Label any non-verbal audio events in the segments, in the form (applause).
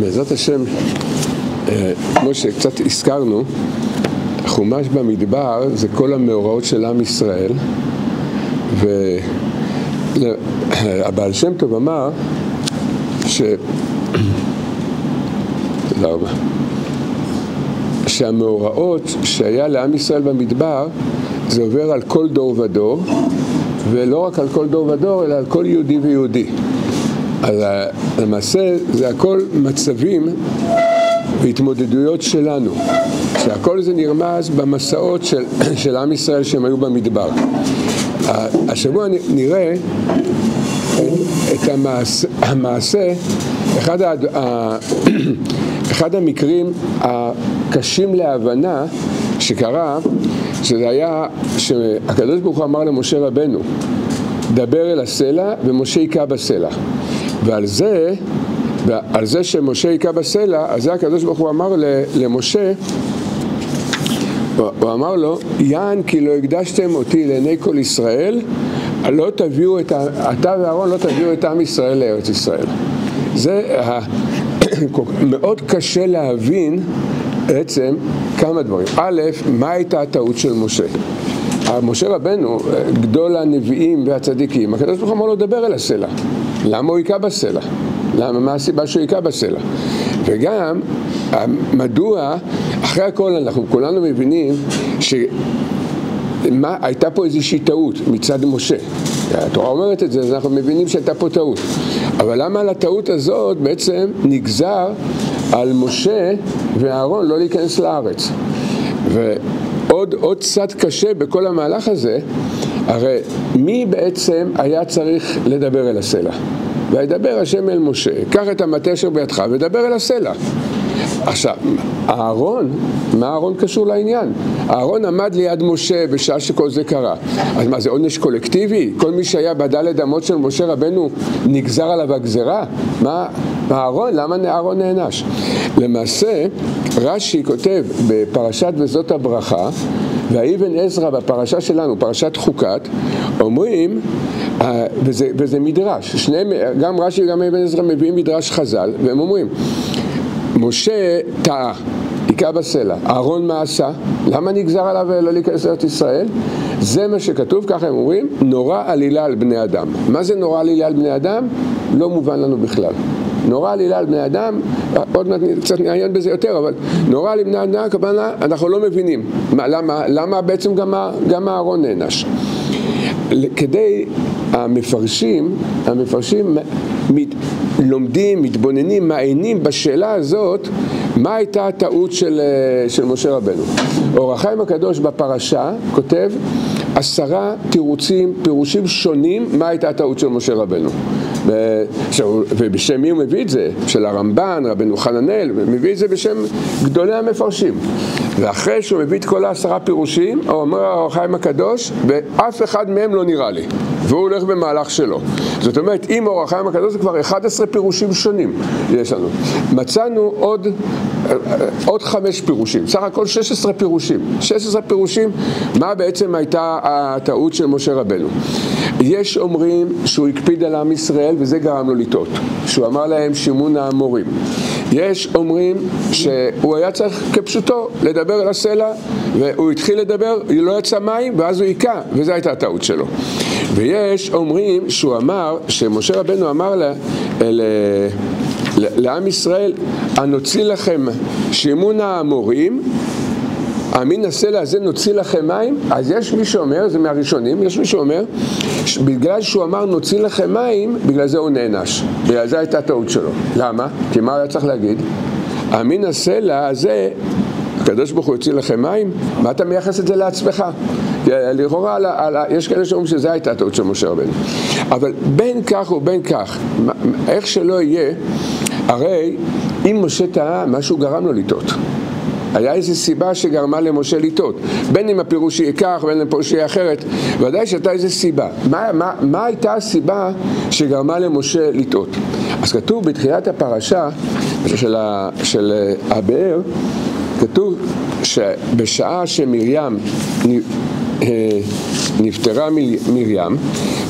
בעזרת השם, אה, כמו שקצת הזכרנו, חומש במדבר זה כל המאורעות של עם ישראל, והבעל שם טוב אמר ש... תודה רבה. שהמאורעות שהיה לעם ישראל במדבר זה עובר על כל דור ודור ולא רק על כל דור ודור אלא על כל יהודי ויהודי אז למעשה זה הכל מצבים והתמודדויות שלנו שהכל זה נרמז במסעות של, (clears throat) של עם ישראל שהם היו במדבר השבוע נראה את המעשה, המעשה אחד, (clears throat) אחד המקרים הקשים להבנה שקרה, שזה היה, שהקדוש ברוך הוא אמר למשה רבנו, דבר אל הסלע ומשה היכה בסלע. ועל זה, ועל זה שמשה היכה בסלע, אז זה הקדוש ברוך הוא אמר למשה, הוא אמר לו, יען כי לא הקדשתם אותי לעיני כל ישראל, לא תביאו את, אתה ואהרון לא תביאו את עם ישראל לארץ ישראל. זה (coughs) מאוד קשה להבין בעצם כמה דברים. א', מה הייתה הטעות של משה? משה רבנו, גדול הנביאים והצדיקים, הקדוש ברוך הוא אמר לו לדבר אל הסלע. למה הוא היכה בסלע? למה, מה הסיבה שהוא היכה בסלע? וגם, מדוע, אחרי הכל אנחנו כולנו מבינים ש... מה, הייתה פה איזושהי טעות מצד משה. התורה אומרת את זה, אז אנחנו מבינים שהייתה פה טעות. אבל למה על הטעות הזאת בעצם נגזר על משה ואהרון לא להיכנס לארץ? ועוד עוד צד קשה בכל המהלך הזה, הרי מי בעצם היה צריך לדבר אל הסלע? וידבר השם אל משה, קח את המטה אשר בידך ודבר אל הסלע. עכשיו, אהרון, מה אהרון קשור לעניין? אהרון עמד ליד משה בשעה שכל זה קרה. אז מה, זה עונש קולקטיבי? כל מי שהיה בדלת אמות של משה רבנו נגזר עליו הגזרה? מה, אהרון, למה אהרון נענש? למעשה, רש"י כותב בפרשת וזאת הברכה, והאבן עזרא בפרשה שלנו, פרשת חוקת, אומרים, אה, וזה, וזה מדרש, שניהם, גם רש"י וגם אבן עזרא מביאים מדרש חז"ל, והם אומרים, משה טעה, היכה בסלע. אהרון מה עשה? למה נגזר עליו לא להיכנס לארץ ישראל? זה מה שכתוב, ככה הם אומרים, נורא עלילה על בני אדם. מה זה נורא עלילה על בני אדם? לא מובן לנו בכלל. נורא עלילה על בני אדם, עוד מעט קצת נעיין בזה יותר, אבל נורא על בני אדם, הכוונה, אנחנו לא מבינים. מה, למה, למה בעצם גם אהרון נענש? כדי המפרשים, המפרשים מת, לומדים, מתבוננים, מעיינים בשאלה הזאת מה הייתה הטעות של, אה, של משה רבנו. אור החיים הקדוש בפרשה כותב עשרה תירוצים, פירושים שונים מה הייתה הטעות של משה רבנו. ובשם מי הוא מביא את זה? של הרמב"ן, רבנו חננאל, מביא את זה בשם גדולי המפרשים. ואחרי שהוא מביא את כל העשרה פירושים, הוא אומר האור החיים הקדוש, ואף אחד מהם לא נראה לי. והוא הולך במהלך שלו. זאת אומרת, עם אור החיים הקדוש זה כבר 11 פירושים שונים יש לנו. מצאנו עוד, עוד חמש פירושים, סך הכל 16 פירושים. 16 פירושים, מה בעצם הייתה הטעות של משה רבנו. יש אומרים שהוא הקפיד על עם ישראל וזה גרם לו לטעות, שהוא אמר להם שימון האמורים. יש אומרים שהוא היה צריך כפשוטו לדבר אל הסלע והוא התחיל לדבר, לא יצא מים ואז הוא היכה וזו הייתה הטעות שלו. ויש אומרים שהוא אמר, שמשה רבנו אמר לה, אל, לעם ישראל, הנוציא לכם שימון האמורים אמין הסלע הזה נוציא לכם מים? אז יש מי שאומר, זה מהראשונים, יש מי שאומר, בגלל שהוא אמר נוציא לכם מים, בגלל זה הוא נענש. בגלל זה הייתה טעות שלו. למה? כי מה היה צריך להגיד? אמין הסלע הזה, הקדוש ברוך הוא יוציא לכם מים? מה אתה מייחס את זה לעצמך? לכאורה יש כאלה שאומרים שזו הייתה טעות של משה רבנו. אבל בין כך ובין כך, איך שלא יהיה, הרי אם משה טעה, משהו גרם לו לטעות. היה איזו סיבה שגרמה למשה לטעות. בין אם הפירוש יהיה כך, בין אם הפירוש יהיה אחרת, ודאי שהייתה איזו סיבה. מה, מה, מה הייתה הסיבה שגרמה למשה לטעות? אז כתוב בתחילת הפרשה של, ה, של הבאר, כתוב שבשעה שמרים נפטרה מרים,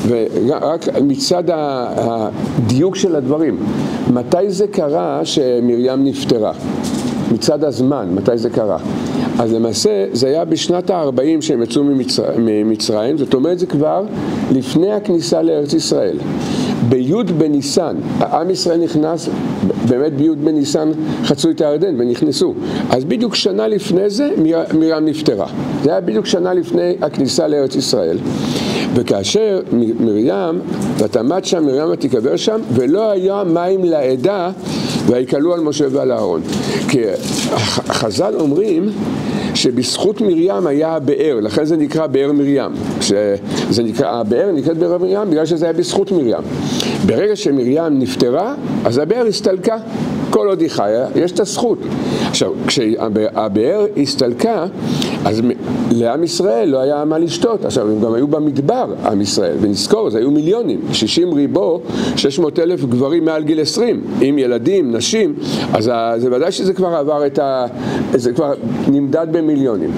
ורק מצד הדיוק של הדברים, מתי זה קרה שמרים נפטרה? מצד הזמן, מתי זה קרה? אז למעשה זה היה בשנת ה-40 שהם יצאו ממצרים, זאת אומרת זה כבר לפני הכניסה לארץ ישראל. בי' בניסן, עם ישראל נכנס, באמת בי' בניסן חצו את הירדן ונכנסו. אז בדיוק שנה לפני זה מרים נפטרה. זה היה בדיוק שנה לפני הכניסה לארץ ישראל. וכאשר מרים, ותמת שם מרים ותיקבר שם, ולא היה מים לעדה ויקלו על משה ועל אהרון. כי חז"ל אומרים שבזכות מרים היה הבאר, לכן זה נקרא באר מרים. נקרא, הבאר נקראת באר מרים בגלל שזה היה בזכות מרים. ברגע שמרים נפטרה, אז הבאר הסתלקה. כל עוד היא חיה, יש את הזכות. עכשיו, כשהבאר הסתלקה, אז לעם ישראל לא היה מה לשתות. עכשיו, הם גם היו במדבר, עם ישראל, ונזכור, זה היו מיליונים, 60 ריבו, 600 אלף גברים מעל גיל 20, עם ילדים, נשים, אז זה ודאי שזה כבר עבר את ה... זה כבר נמדד במיליונים.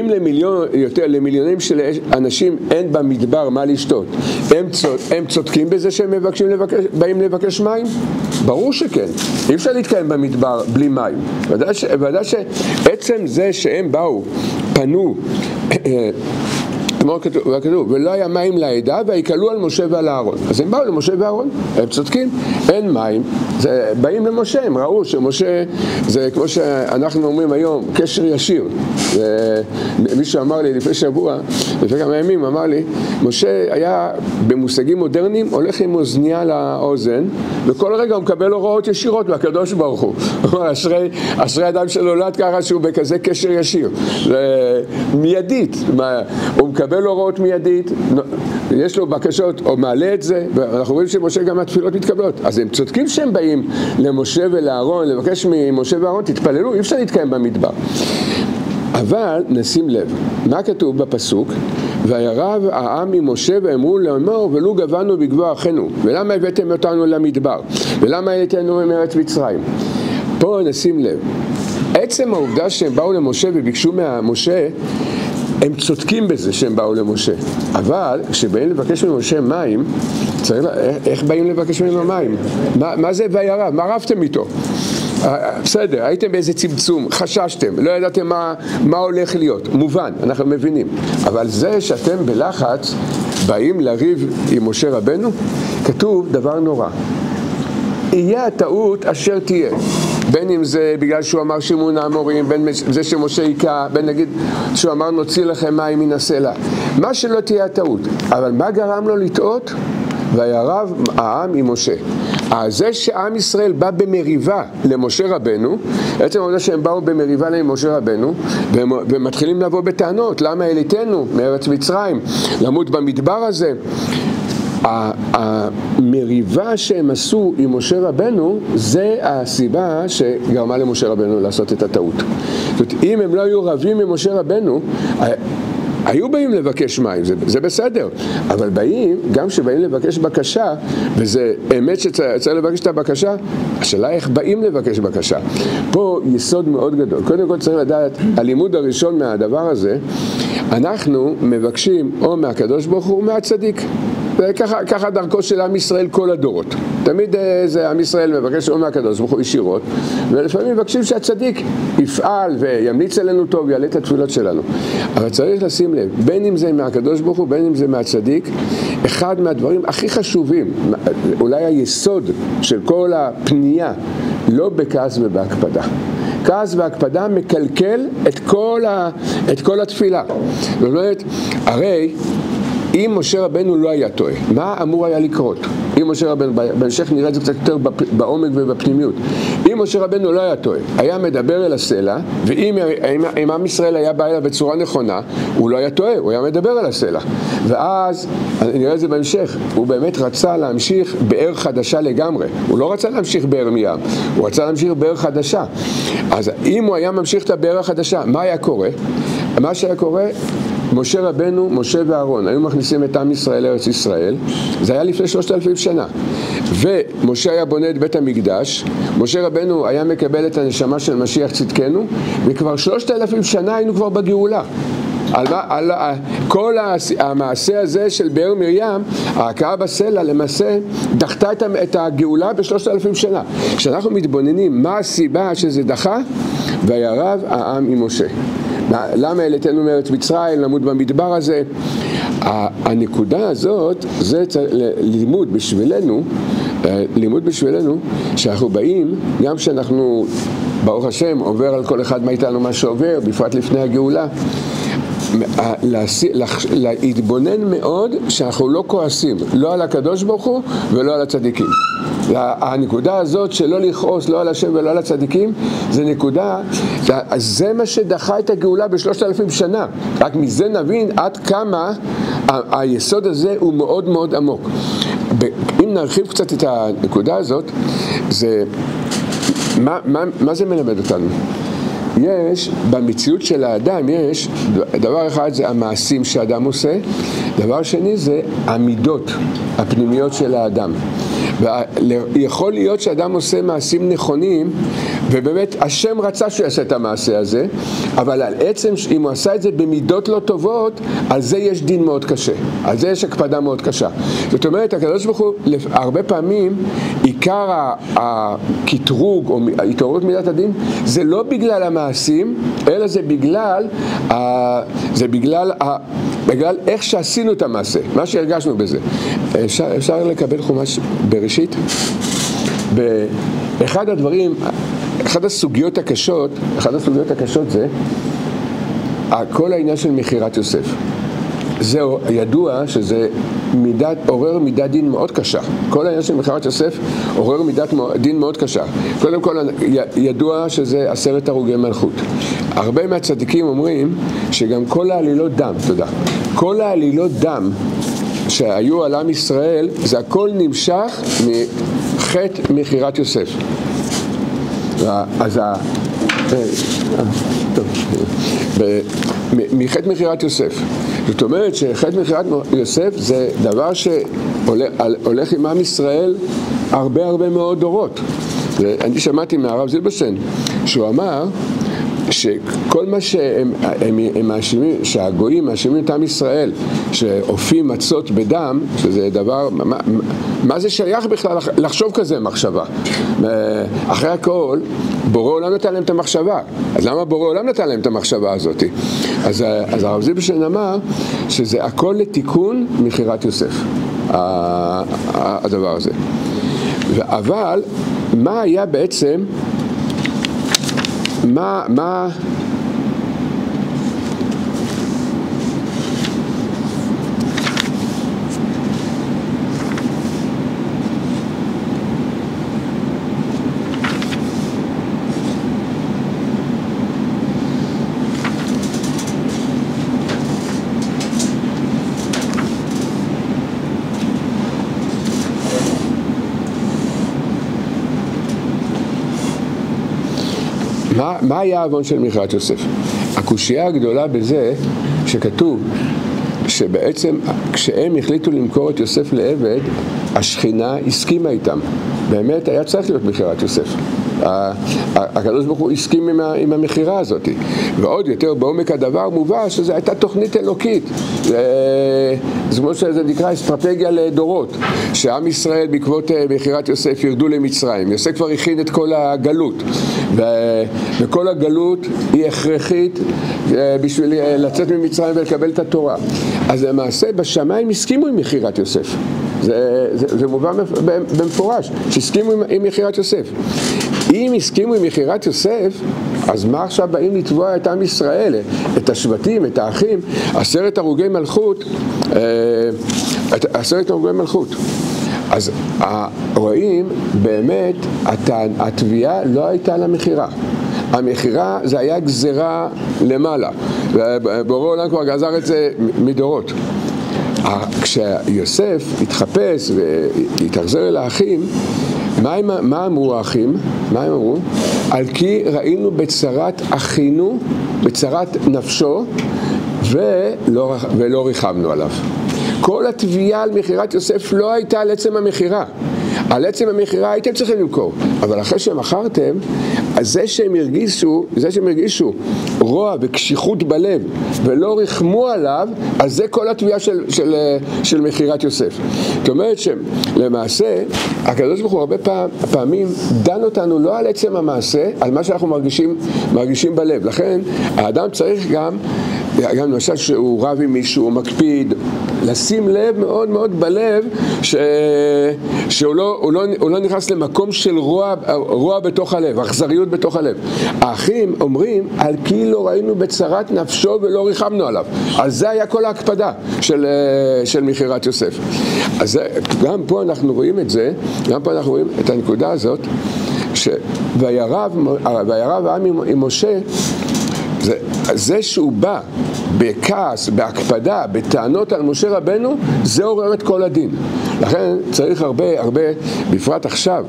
אם למיליון, יותר, למיליונים של אנשים אין במדבר מה לשתות, הם, צוד, הם צודקים בזה שהם מבקשים לבקש, באים לבקש מים? ברור שכן. אי אפשר להתקיים במדבר בלי מים. ודאי שעצם זה שהם באו, פנו, כמו כתוב, ולא היה מים לעדה ויקלו על משה ועל אהרון. אז הם באו למשה ואהרון, הם צודקים, אין מים, זה, באים למשה, הם ראו שמשה, זה כמו שאנחנו אומרים היום, קשר ישיר. מישהו אמר לי לפני שבוע, לפני כמה ימים, אמר לי, משה היה במושגים מודרניים, הולך עם אוזנייה לאוזן, וכל רגע הוא מקבל הוראות ישירות מהקדוש ברוך הוא. (laughs) אשרי, אשרי אדם שנולד ככה שהוא בכזה קשר ישיר. מיידית, הוא מקבל מקבל הוראות מיידית, יש לו בקשות, או מעלה את זה, ואנחנו רואים שמשה גם התפילות מתקבלות. אז הם צודקים שהם באים למשה ולאהרון, לבקש ממשה ואהרון, תתפללו, אי אפשר להתקיים במדבר. אבל נשים לב, מה כתוב בפסוק? וירב העם ממשה ואמרו לאמור ולו גבנו בגבוע אחינו ולמה הבאתם אותנו למדבר ולמה העליתנו מארץ מצרים פה נשים לב עצם העובדה שהם באו למשה וביקשו מהמשה הם צודקים בזה שהם באו למשה, אבל כשבאים לבקש ממשה מים, צריך, איך באים לבקש ממנו מים? מה, מה זה וירב? מה רבתם איתו? אה, בסדר, הייתם באיזה צמצום, חששתם, לא ידעתם מה, מה הולך להיות, מובן, אנחנו מבינים. אבל זה שאתם בלחץ באים לריב עם משה רבנו, כתוב דבר נורא. יהיה הטעות אשר תהיה. בין אם זה בגלל שהוא אמר שימון האמורים, בין זה שמשה היכה, בין נגיד שהוא אמר נוציא לכם מים מן הסלע. מה שלא תהיה הטעות. אבל מה גרם לו לטעות? וירב העם עם משה. אז זה שעם ישראל בא במריבה למשה רבנו, בעצם העובדה שהם באו במריבה למשה רבנו, והם, והם מתחילים לבוא בטענות, למה העליתנו מארץ מצרים, למות במדבר הזה. המריבה שהם עשו עם משה רבנו זה הסיבה שגרמה למשה רבנו לעשות את הטעות. זאת אומרת, אם הם לא היו רבים עם משה רבנו, היו באים לבקש מים, זה, זה בסדר, אבל באים, גם כשבאים לבקש בקשה, וזה אמת שצריך לבקש את הבקשה, השאלה איך באים לבקש בקשה. פה יסוד מאוד גדול. קודם כל צריך לדעת, הלימוד הראשון מהדבר הזה, אנחנו מבקשים או מהקדוש ברוך הוא או מהצדיק. וככה דרכו של עם ישראל כל הדורות. תמיד אה, זה עם ישראל מבקש או מהקדוש ברוך הוא ישירות, ולפעמים מבקשים שהצדיק יפעל וימליץ עלינו טוב, יעלה את התפילות שלנו. אבל צריך לשים לב, בין אם זה מהקדוש ברוך הוא, בין אם זה מהצדיק, אחד מהדברים הכי חשובים, אולי היסוד של כל הפנייה, לא בכעס ובהקפדה. כעס והקפדה מקלקל את כל, ה, את כל התפילה. זאת אומרת, הרי אם משה רבנו לא היה טועה, מה אמור היה לקרות? אם משה רבנו, בהמשך נראה את זה קצת יותר בעומק ובפנימיות. אם משה רבנו לא היה טועה, היה מדבר אל הסלע, ואם אם עם ישראל היה בא אליו בצורה נכונה, הוא לא היה טועה, הוא היה מדבר אל הסלע. ואז, נראה את זה בהמשך, הוא באמת רצה להמשיך באר חדשה לגמרי. הוא לא רצה להמשיך באר מים, הוא רצה להמשיך באר חדשה. אז אם הוא היה ממשיך את הבאר החדשה, מה היה קורה? מה שהיה קורה, משה רבנו, משה ואהרון היו מכניסים את עם ישראל לארץ ישראל, זה היה לפני שלושת אלפים שנה. ומשה היה בונה את בית המקדש, משה רבנו היה מקבל את הנשמה של משיח צדקנו, וכבר שלושת אלפים שנה היינו כבר בגאולה. על, על כל המעשה הזה של באר מרים, ההכאה בסלע למעשה דחתה את הגאולה בשלושת אלפים שנה. כשאנחנו מתבוננים מה הסיבה שזה דחה, וירב העם עם משה. למה העליתנו מארץ מצרים, למות במדבר הזה? הנקודה הזאת, זה לימוד בשבילנו, אה, לימוד בשבילנו, שאנחנו באים, גם כשאנחנו, ברוך השם, עובר על כל אחד מאיתנו מה שעובר, בפרט לפני הגאולה, להתבונן מאוד שאנחנו לא כועסים, לא על הקדוש ברוך הוא ולא על הצדיקים. הנקודה הזאת שלא לכעוס לא על השם ולא על הצדיקים, זה נקודה, זה מה שדחה את הגאולה בשלושת אלפים שנה. רק מזה נבין עד כמה היסוד הזה הוא מאוד מאוד עמוק. אם נרחיב קצת את הנקודה הזאת, זה, מה, מה, מה זה מלמד אותנו? יש, במציאות של האדם יש, דבר אחד זה המעשים שאדם עושה, דבר שני זה המידות הפנימיות של האדם. ויכול להיות שאדם עושה מעשים נכונים, ובאמת השם רצה שהוא יעשה את המעשה הזה, אבל על עצם, אם הוא עשה את זה במידות לא טובות, על זה יש דין מאוד קשה, על זה יש הקפדה מאוד קשה. זאת אומרת, הקדוש ברוך הוא, הרבה פעמים, עיקר הקטרוג או התעוררות מידת הדין, זה לא בגלל המעשים, אלא זה בגלל, זה בגלל בגלל איך שעשינו את המעשה, מה שהרגשנו בזה. אפשר, אפשר לקבל חומש בראשית? באחד הדברים, אחת הסוגיות הקשות, אחת הסוגיות הקשות זה כל העניין של מכירת יוסף. זהו, ידוע שזה מידת, עורר מידת דין מאוד קשה. כל העניין של מכירת יוסף עורר מידת דין מאוד קשה. קודם כל, ידוע שזה עשרת הרוגי מלכות. הרבה מהצדיקים אומרים שגם כל העלילות דם, תודה, כל העלילות דם שהיו על עם ישראל, זה הכל נמשך מחטא מכירת יוסף. אז ה... אה, טוב, מחטא מכירת יוסף. זאת אומרת שחטא מכירת יוסף זה דבר שהולך עם עם ישראל הרבה הרבה מאוד דורות. אני שמעתי מהרב זילבשטיין שהוא אמר שכל מה שהם הם, הם מאשימים, שהגויים מאשימים את עם ישראל, שאופים מצות בדם, שזה דבר, מה, מה זה שייך בכלל לחשוב כזה מחשבה? אחרי הכל, בורא עולם נתן להם את המחשבה, אז למה בורא עולם נתן להם את המחשבה הזאת? אז, אז הרב זיבשטיין אמר שזה הכל לתיקון מכירת יוסף, הדבר הזה. אבל מה היה בעצם מה, מה, מה, מה היה העוון של מכירת יוסף? הקושייה הגדולה בזה שכתוב שבעצם כשהם החליטו למכור את יוסף לעבד, השכינה הסכימה איתם. באמת היה צריך להיות מכירת יוסף. הקדוש ברוך הוא הסכים עם, עם המכירה הזאת. ועוד יותר בעומק הדבר מובא שזו הייתה תוכנית אלוקית. זה כמו שזה נקרא אסטרטגיה לדורות. שעם ישראל בעקבות אה, מכירת יוסף ירדו למצרים. יוסף כבר הכין את כל הגלות. וכל הגלות היא הכרחית אה, בשביל אה, לצאת ממצרים ולקבל את התורה. אז למעשה בשמיים הסכימו עם מכירת יוסף. זה, זה, זה מובן במפורש, שהסכימו עם, עם מכירת יוסף. אם הסכימו עם מכירת יוסף, אז מה עכשיו באים לתבוע את עם ישראל, את השבטים, את האחים, עשרת הרוגי מלכות, אה, עשרת הרוגי מלכות. אז רואים, באמת, התביעה לא הייתה למכירה. המכירה זה היה גזירה למעלה, ובורא עולם כבר גזר את זה מדורות. כשיוסף התחפש והתאכזר אל האחים, מה, מה אמרו האחים? מה הם אמרו? על כי ראינו בצרת אחינו, בצרת נפשו, ולא, ולא ריחמנו עליו. כל התביעה על מכירת יוסף לא הייתה על עצם המכירה. על עצם המכירה הייתם צריכים למכור, אבל אחרי שמכרתם, אז זה שהם הרגישו, זה שהם הרגישו רוע וקשיחות בלב ולא ריחמו עליו, אז זה כל התביעה של, של, של מכירת יוסף. זאת אומרת שלמעשה, הקדוש ברוך הוא הרבה פעם, פעמים דן אותנו לא על עצם המעשה, על מה שאנחנו מרגישים, מרגישים בלב. לכן, האדם צריך גם גם למשל שהוא רב עם מישהו, הוא מקפיד, לשים לב מאוד מאוד בלב ש... שהוא לא, הוא לא, הוא לא נכנס למקום של רוע, רוע בתוך הלב, אכזריות בתוך הלב. האחים אומרים, על כי לא ראינו בצרת נפשו ולא ריחמנו עליו. על זה היה כל ההקפדה של, של מכירת יוסף. אז גם פה אנחנו רואים את זה, גם פה אנחנו רואים את הנקודה הזאת, ש... וירב העם עם, עם משה זה, זה שהוא בא בכעס, בהקפדה, בטענות על משה רבנו, זה עורר את כל הדין. לכן צריך הרבה, הרבה, בפרט עכשיו,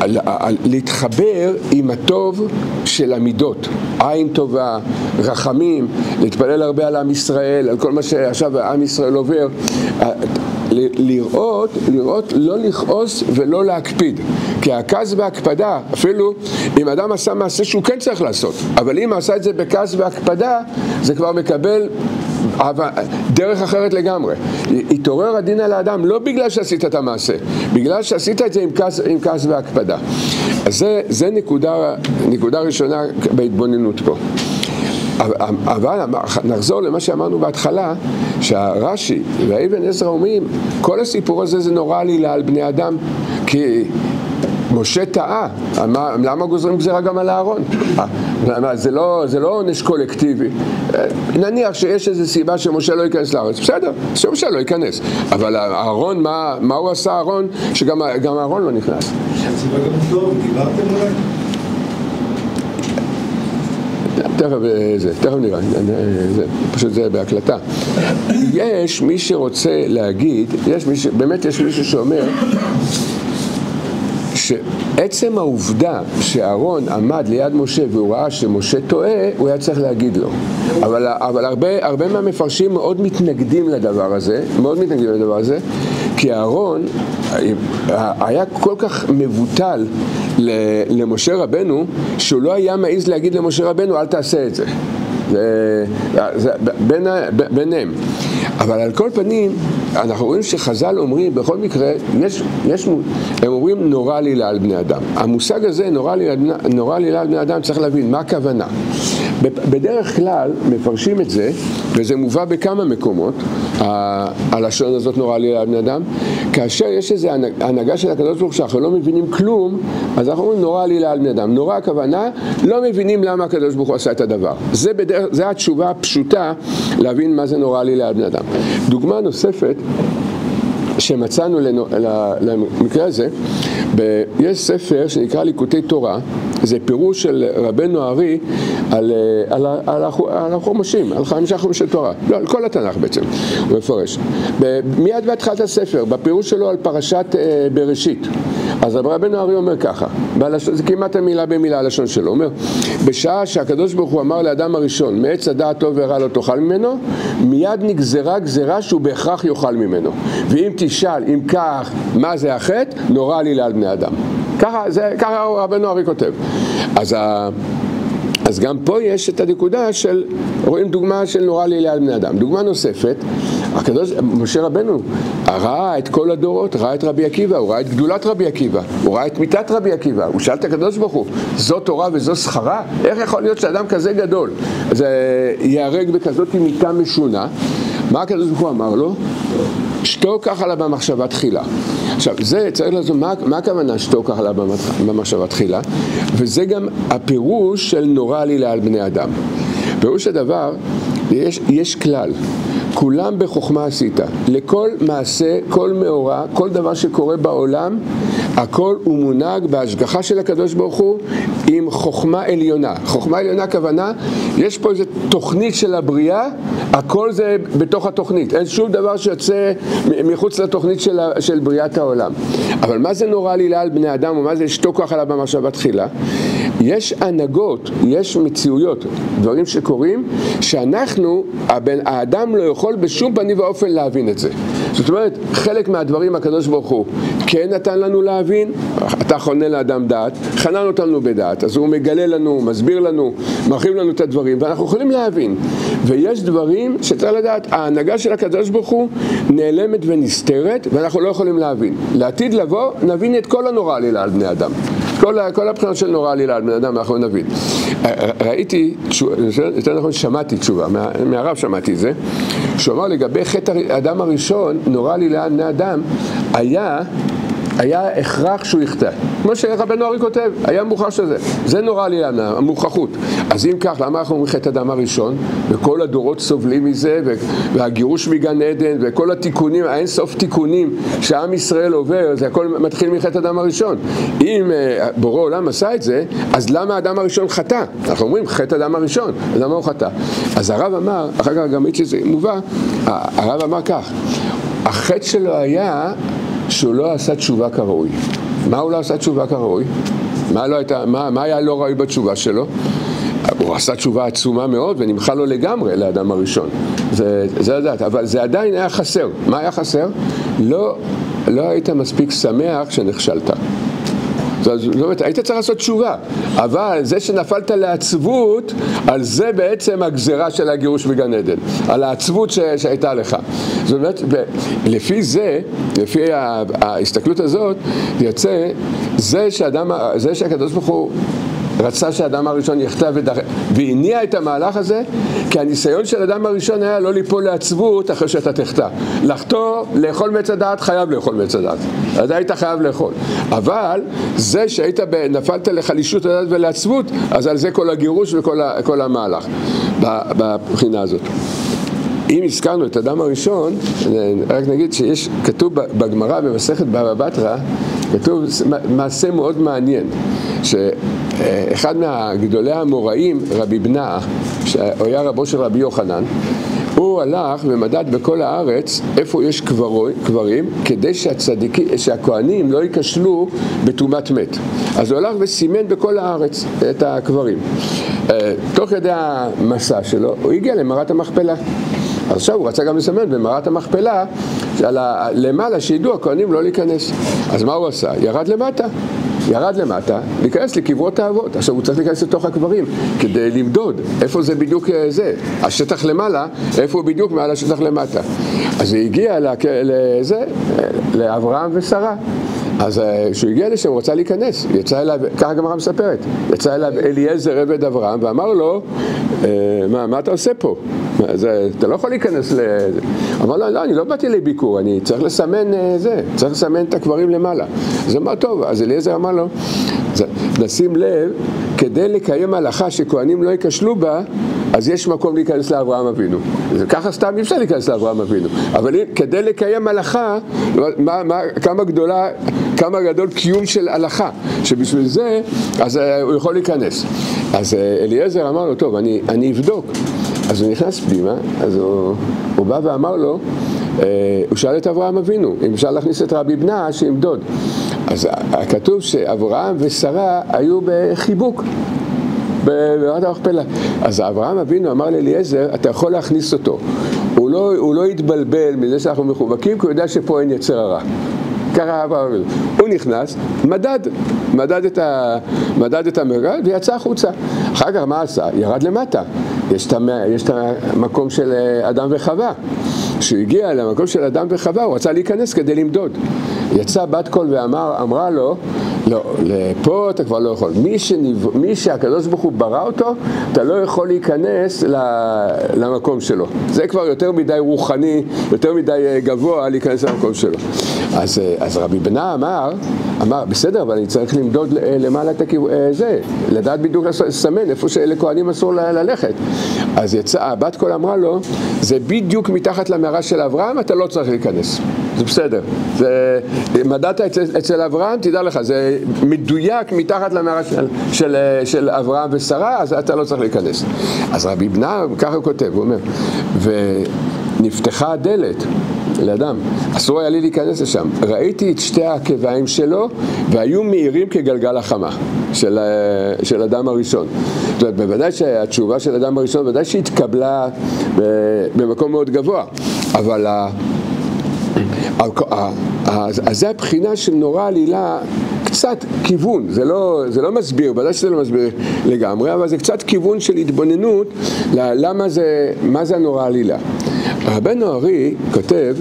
על, על, להתחבר עם הטוב של המידות, עין טובה, רחמים, להתפלל הרבה על עם ישראל, על כל מה שעכשיו עם ישראל עובר, לראות, לראות, לא לכעוס ולא להקפיד. כי הכעס והקפדה, אפילו אם אדם עשה מעשה שהוא כן צריך לעשות, אבל אם עשה את זה בכעס והקפדה, זה כבר מקבל דרך אחרת לגמרי. התעורר הדין על האדם לא בגלל שעשית את המעשה, בגלל שעשית את זה עם כעס, עם כעס והקפדה. אז זה, זה נקודה, נקודה ראשונה בהתבוננות פה. אבל נחזור למה שאמרנו בהתחלה, שהרש"י והאבן עזרא אומרים, כל הסיפור הזה זה נורא עלילה על בני אדם, כי משה טעה, למה גוזרים גזירה גם על אהרון? זה לא, זה לא עונש קולקטיבי. נניח שיש איזו סיבה שמשה לא ייכנס לארץ, בסדר, שמשה לא ייכנס. אבל אהרון, מה, מה הוא עשה אהרון, שגם אהרון לא נכנס? הסיבה גם טוב, דיברתם אולי? תכף, אה, זה, תכף נראה, אה, זה, פשוט זה בהקלטה. יש מי שרוצה להגיד, יש מי ש... באמת יש מישהו שאומר שעצם העובדה שאהרון עמד ליד משה והוא ראה שמשה טועה, הוא היה צריך להגיד לו. אבל, אבל הרבה, הרבה מהמפרשים מאוד מתנגדים לדבר הזה, מאוד מתנגדים לדבר הזה, כי אהרון היה כל כך מבוטל למשה רבנו, שהוא לא היה מעז להגיד למשה רבנו, אל תעשה את זה. זה, זה בין, ביניהם. אבל על כל פנים, אנחנו רואים שחז"ל אומרים, בכל מקרה, יש, יש, הם אומרים נורא לילה על בני אדם. המושג הזה, נורא לילה, נורא לילה על בני אדם, צריך להבין מה הכוונה. בדרך כלל מפרשים את זה, וזה מובא בכמה מקומות, הלשון הזאת נורא על בני אדם, כאשר יש איזו הנהגה של הקדוש ברוך הוא שאנחנו לא מבינים כלום, אז אנחנו אומרים נורא על בני אדם. נורא הכוונה, לא מבינים למה הקדוש ברוך הוא עשה את הדבר. זה, בדרך, זה התשובה הפשוטה להבין מה זה נורא על בני אדם. דוגמה נוספת שמצאנו למקרה הזה, יש ספר שנקרא ליקוטי תורה, זה פירוש של רבנו הארי על, על, על, על החומשים, על חמישה חומשי תורה, לא, על כל התנ"ך בעצם, הוא מפרש. מיד בהתחלת הספר, בפירוש שלו על פרשת אה, בראשית, אז רבנו הארי אומר ככה, בלשון, זה כמעט המילה במילה הלשון שלו, הוא אומר, בשעה שהקדוש ברוך הוא אמר לאדם הראשון, מעץ הדעת טוב ורע לא תאכל ממנו, מיד נגזרה גזרה שהוא בהכרח יאכל ממנו. ואם תשאל, אם כך, מה זה החטא, נורא לי לעל בני אדם. ככה, זה, ככה רבנו ארי כותב. אז ה... אז גם פה יש את הנקודה של, רואים דוגמה של נורא לילה על בני אדם. דוגמה נוספת, הקדוש, משה רבנו ראה את כל הדורות, ראה את רבי עקיבא, הוא ראה את גדולת רבי עקיבא, הוא ראה את מיתת רבי עקיבא, הוא שאל את הקדוש ברוך הוא, זו תורה וזו שכרה? איך יכול להיות שאדם כזה גדול זה ייהרג בכזאת מיתה משונה? מה הקדוש ברוך הוא אמר לו? שתוק ככה לה במחשבה תחילה. עכשיו, זה צריך לעשות, מה, מה הכוונה שתוק לה במחשבה תחילה? וזה גם הפירוש של נורא עלילה על בני אדם. פירוש הדבר, יש, יש כלל, כולם בחוכמה עשית. לכל מעשה, כל מאורע, כל דבר שקורה בעולם, הכל הוא מונהג בהשגחה של הקדוש ברוך הוא עם חוכמה עליונה. חוכמה עליונה הכוונה, יש פה איזו תוכנית של הבריאה, הכל זה בתוך התוכנית. אין שום דבר שיוצא מחוץ לתוכנית של, של בריאת העולם. אבל מה זה נורא עלילה על בני אדם, ומה זה לשתוק ככה על הבמה בתחילה? יש הנהגות, יש מציאויות, דברים שקורים, שאנחנו, הבן, האדם לא יכול בשום פנים ואופן להבין את זה. זאת אומרת, חלק מהדברים הקדוש ברוך הוא כן נתן לנו להבין, אתה חונה לאדם דעת, חנן אותנו בדעת, אז הוא מגלה לנו, מסביר לנו, מרחיב לנו את הדברים, ואנחנו יכולים להבין. ויש דברים שצריך לדעת, ההנהגה של הקדוש ברוך הוא נעלמת ונסתרת, ואנחנו לא יכולים להבין. לעתיד לבוא, נבין את כל הנורא עלילה על בני אדם. כל, כל הבחינות של נורא עלילה על בן אדם אנחנו נבין. ראיתי, יותר נכון שמעתי תשובה, מה, מהרב שמעתי את זה, שהוא אמר לגבי חטא האדם הראשון, נורא עלילה על בני אדם, היה היה הכרח שהוא יחטא. כמו שרבנו ארי כותב, היה מוכרח שזה. זה נורא לי המוכרחות. אז אם כך, למה אנחנו אומרים חטא אדם הראשון? וכל הדורות סובלים מזה, והגירוש מגן עדן, וכל התיקונים, האין סוף תיקונים שעם ישראל עובר, זה הכל מתחיל מחטא אדם הראשון. אם uh, בורא עולם עשה את זה, אז למה האדם הראשון חטא? אנחנו אומרים חטא אדם הראשון, אז למה הוא חטא? אז הרב אמר, אחר כך גם הייתי שזה מובא, הרב אמר כך, החטא שלו היה שהוא לא עשה תשובה כראוי. מה הוא לא עשה תשובה כראוי? מה, לא הייתה, מה, מה היה לא ראוי בתשובה שלו? הוא עשה תשובה עצומה מאוד ונמחה לו לגמרי לאדם הראשון. זה, זה לדעת, אבל זה עדיין היה חסר. מה היה חסר? לא, לא היית מספיק שמח שנכשלת. זאת אומרת, היית צריך לעשות תשובה, אבל זה שנפלת לעצבות, על זה בעצם הגזרה של הגירוש בגן עדן, על העצבות. שהייתה לך. זאת אומרת, לפי זה, לפי ההסתכלות הזאת, יוצא, זה, שאדם, זה שהקדוש ברוך הוא רצה שהאדם הראשון יחטא והניע את המהלך הזה, כי הניסיון של האדם הראשון היה לא ליפול לעצבות אחרי שאתה תחטא. לחטוא, לאכול מעץ הדעת, חייב לאכול מעץ הדעת. אז היית חייב לאכול. אבל זה שהיית, נפלת לחלישות הדעת ולעצבות, אז על זה כל הגירוש וכל המהלך, בבחינה הזאת. אם הזכרנו את אדם הראשון, רק נגיד שיש, כתוב בגמרא במסכת בבא בתרא, כתוב מעשה מאוד מעניין, שאחד מהגדולי המוראים, רבי בנה, שהוא היה רבו של רבי יוחנן, הוא הלך ומדד בכל הארץ איפה יש קברי, קברים כדי שהצדיקים, שהכוהנים לא ייכשלו בטומאת מת. אז הוא הלך וסימן בכל הארץ את הקברים. אה, תוך כדי המסע שלו הוא הגיע למערת המכפלה. עכשיו הוא רצה גם לסמן במערת המכפלה, על ה... למעלה שידעו הכהנים לא להיכנס. אז מה הוא עשה? ירד למטה. ירד למטה, להיכנס לקברות האבות. עכשיו הוא צריך להיכנס לתוך הקברים כדי למדוד איפה זה בדיוק אה, זה, השטח למעלה, איפה הוא בדיוק מעל השטח למטה. אז הוא הגיע לזה, אה, לאברהם ושרה. אז אה, כשהוא הגיע לשם הוא רצה להיכנס, יצא אליו, ככה הגמרא מספרת, יצא אליו אליעזר עבד אברהם ואמר לו, מה, מה אתה עושה פה? זה, אתה לא יכול להיכנס ל... אמר לו, לא, אני לא באתי לביקור, אני צריך לסמן זה, צריך לסמן את הקברים למעלה. אז אמר, טוב, אז אליעזר אמר לו, נשים לב, כדי לקיים הלכה שכהנים לא ייכשלו בה, אז יש מקום להיכנס לאברהם אבינו. ככה סתם אי אפשר להיכנס לאברהם אבינו. אבל כדי לקיים הלכה, מה, מה, כמה גדולה, כמה גדול קיום של הלכה, שבשביל זה, אז אה, הוא יכול להיכנס. אז אה, אליעזר אמר לו, טוב, אני, אני אבדוק. אז הוא נכנס פנימה, אז הוא, הוא בא ואמר לו, אה, הוא שאל את אברהם אבינו, אם אפשר להכניס את רבי בנה שימדוד. אז כתוב שאברהם ושרה היו בחיבוק. במערת המכפלה. אז אברהם אבינו אמר לאליעזר, אתה יכול להכניס אותו. הוא לא, הוא לא יתבלבל מזה שאנחנו מחובקים, כי הוא יודע שפה אין יצר הרע. ככה אברהם אבינו. הוא נכנס, מדד, מדד את, ה, מדד את המרגל ויצא החוצה. אחר כך מה עשה? ירד למטה. יש את, יש את המקום של אה, אדם וחווה. כשהוא הגיע למקום של אדם וחווה, הוא רצה להיכנס כדי למדוד. יצא בת קול ואמרה לו, לא, לפה אתה כבר לא יכול. מי, שניב... מי שהקדוש ברוך הוא ברא אותו, אתה לא יכול להיכנס למקום שלו. זה כבר יותר מדי רוחני, יותר מדי אה, גבוה להיכנס למקום שלו. אז, אה, אז רבי בנה אמר, אמר, בסדר, אבל אני צריך למדוד אה, למעלה את הכיוון, זה, לדעת בדיוק לסמן איפה שלכהנים אסור ללכת. אז יצא, הבת קול אמרה לו, זה בדיוק מתחת למערה של אברהם, אתה לא צריך להיכנס. זה בסדר. זה, מדדת אצל, אצל אברהם, תדע לך, זה מדויק מתחת למערה של, של, של אברהם ושרה, אז אתה לא צריך להיכנס. אז רבי בנה, ככה הוא כותב, הוא אומר, ונפתחה הדלת. לאדם, אסור היה לי להיכנס לשם. ראיתי את שתי העקביים שלו והיו מהירים כגלגל החמה של, של אדם הראשון. זאת אומרת, בוודאי שהתשובה של אדם הראשון, בוודאי שהתקבלה במקום מאוד גבוה, אבל אז זה הבחינה של נורא עלילה, קצת כיוון, זה לא, זה לא מסביר, ודאי שזה לא מסביר לגמרי, אבל זה קצת כיוון של התבוננות למה זה, מה זה הנורא עלילה. רבנו ארי כותב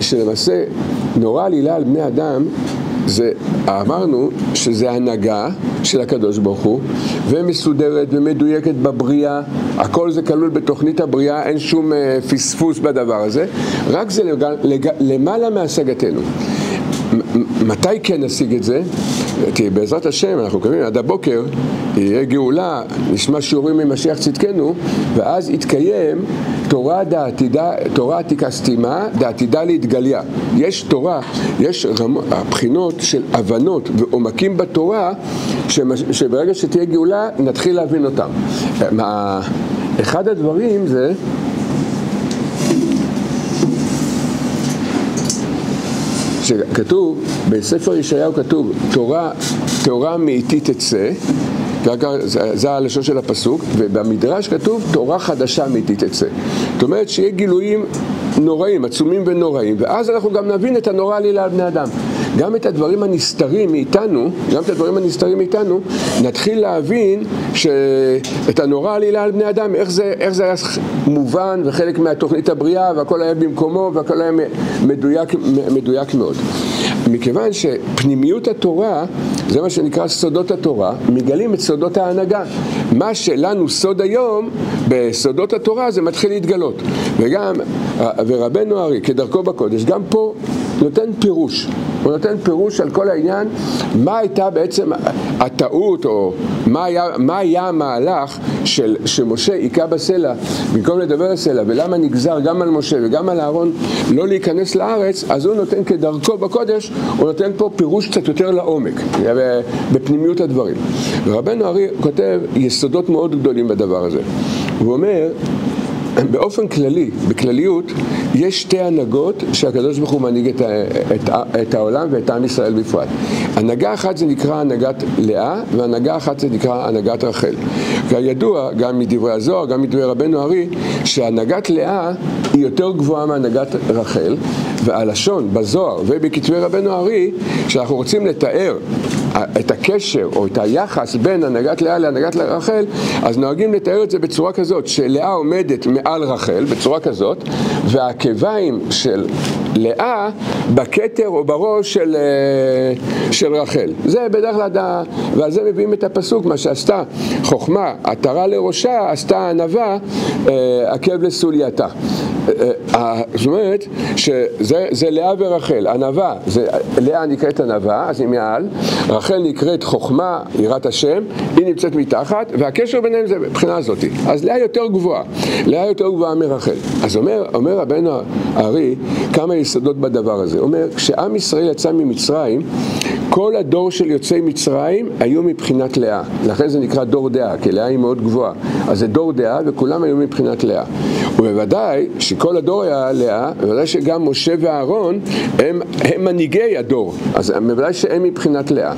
שלמעשה נורא עלילה על בני אדם זה, אמרנו שזה הנהגה של הקדוש ברוך הוא ומסודרת ומדויקת בבריאה, הכל זה כלול בתוכנית הבריאה, אין שום אה, פספוס בדבר הזה, רק זה לג... לג... למעלה מהשגתנו. מתי כן נשיג את זה? כי בעזרת השם, אנחנו מקווים, עד הבוקר יהיה גאולה, נשמע שיעורים ממשיח צדקנו, ואז יתקיים תורה דעתידה, תורה עתיקה סתימה, דעתידה להתגליה. יש תורה, יש רמ... הבחינות של הבנות ועומקים בתורה, שמש... שברגע שתהיה גאולה, נתחיל להבין אותם. אחד הדברים זה שכתוב, בספר ישעיהו כתוב, תורה, תורה מאיתי תצא, זה הלשון של הפסוק, ובמדרש כתוב תורה חדשה מאיתי תצא. זאת אומרת שיהיה גילויים נוראים, עצומים ונוראים, ואז אנחנו גם נבין את הנורא עלילה על בני אדם. גם את הדברים הנסתרים מאיתנו, גם את הדברים הנסתרים מאיתנו, נתחיל להבין שאת הנורא עלילה על בני אדם, איך זה, איך זה היה מובן וחלק מהתוכנית הבריאה והכל היה במקומו והכל היה מדויק, מדויק מאוד. מכיוון שפנימיות התורה, זה מה שנקרא סודות התורה, מגלים את סודות ההנהגה. מה שלנו סוד היום, בסודות התורה זה מתחיל להתגלות. וגם, ורבנו ארי, כדרכו בקודש, גם פה נותן פירוש. הוא נותן פירוש על כל העניין, מה הייתה בעצם הטעות, או מה היה, מה היה המהלך של, שמשה היכה בסלע במקום לדבר על סלע, ולמה נגזר גם על משה וגם על אהרון לא להיכנס לארץ, אז הוא נותן כדרכו בקודש, הוא נותן פה פירוש קצת יותר לעומק, בפנימיות הדברים. ורבנו ארי כותב יסודות מאוד גדולים בדבר הזה. הוא אומר, באופן כללי, בכלליות, יש שתי הנהגות שהקדוש ברוך הוא מנהיג את, את, את העולם ואת עם ישראל בפרט. הנהגה אחת זה נקרא הנהגת לאה, והנהגה אחת זה נקרא הנהגת רחל. כידוע, גם מדברי הזוהר, גם מדברי רבנו ארי, שהנהגת לאה היא יותר גבוהה מהנהגת רחל, והלשון בזוהר ובכתבי רבנו ארי, שאנחנו רוצים לתאר את הקשר או את היחס בין הנהגת לאה להנהגת רחל, אז נוהגים לתאר את זה בצורה כזאת, שלאה עומדת מעל רחל, בצורה כזאת, והעקביים של לאה בכתר או בראש של, אה, של רחל. זה בדרך כלל, ועל זה מביאים את הפסוק, מה שעשתה חוכמה, עטרה לראשה, עשתה ענווה, אה, עקב לסולייתה. אה, זאת אומרת שזה לאה ורחל, ענווה, לאה נקראת ענווה, אז היא מעל, רחל נקראת חוכמה, יראת השם, היא נמצאת מתחת, והקשר ביניהם זה מבחינה הזאת. אז לאה יותר גבוהה, לאה יותר גבוהה מרחל. אז אומר, אומר רבנו הארי כמה יסודות בדבר הזה. אומר, כשעם ישראל יצא ממצרים, כל הדור של יוצאי מצרים היו מבחינת לאה. לכן זה נקרא דור דעה, כי לאה היא מאוד גבוהה. אז זה דור דעה וכולם היו מבחינת לאה. ובוודאי שכל הדור היה לאה, בוודאי שגם משה ואהרון הם, הם מנהיגי הדור. אז בוודאי שהם מבחינת לאה.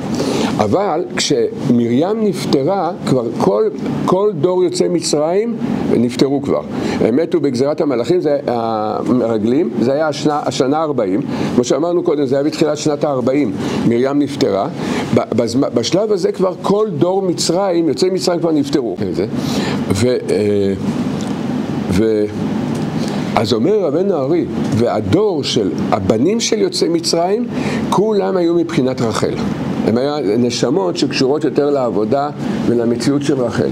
אבל כשמרים נפטרה, כבר כל, כל דור יוצאי מצרים נפטרו כבר. הם מתו בגזירת המלאכים, זה המרגלים, זה היה השנה, השנה 40, כמו שאמרנו קודם, זה היה בתחילת שנת ה-40, מרים נפטרה. בשלב הזה כבר כל דור מצרים, יוצאי מצרים כבר נפטרו. ו... אה, ו אז אומר רבנו ארי, והדור של הבנים של יוצאי מצרים, כולם היו מבחינת רחל. הם היו נשמות שקשורות יותר לעבודה ולמציאות של רחל.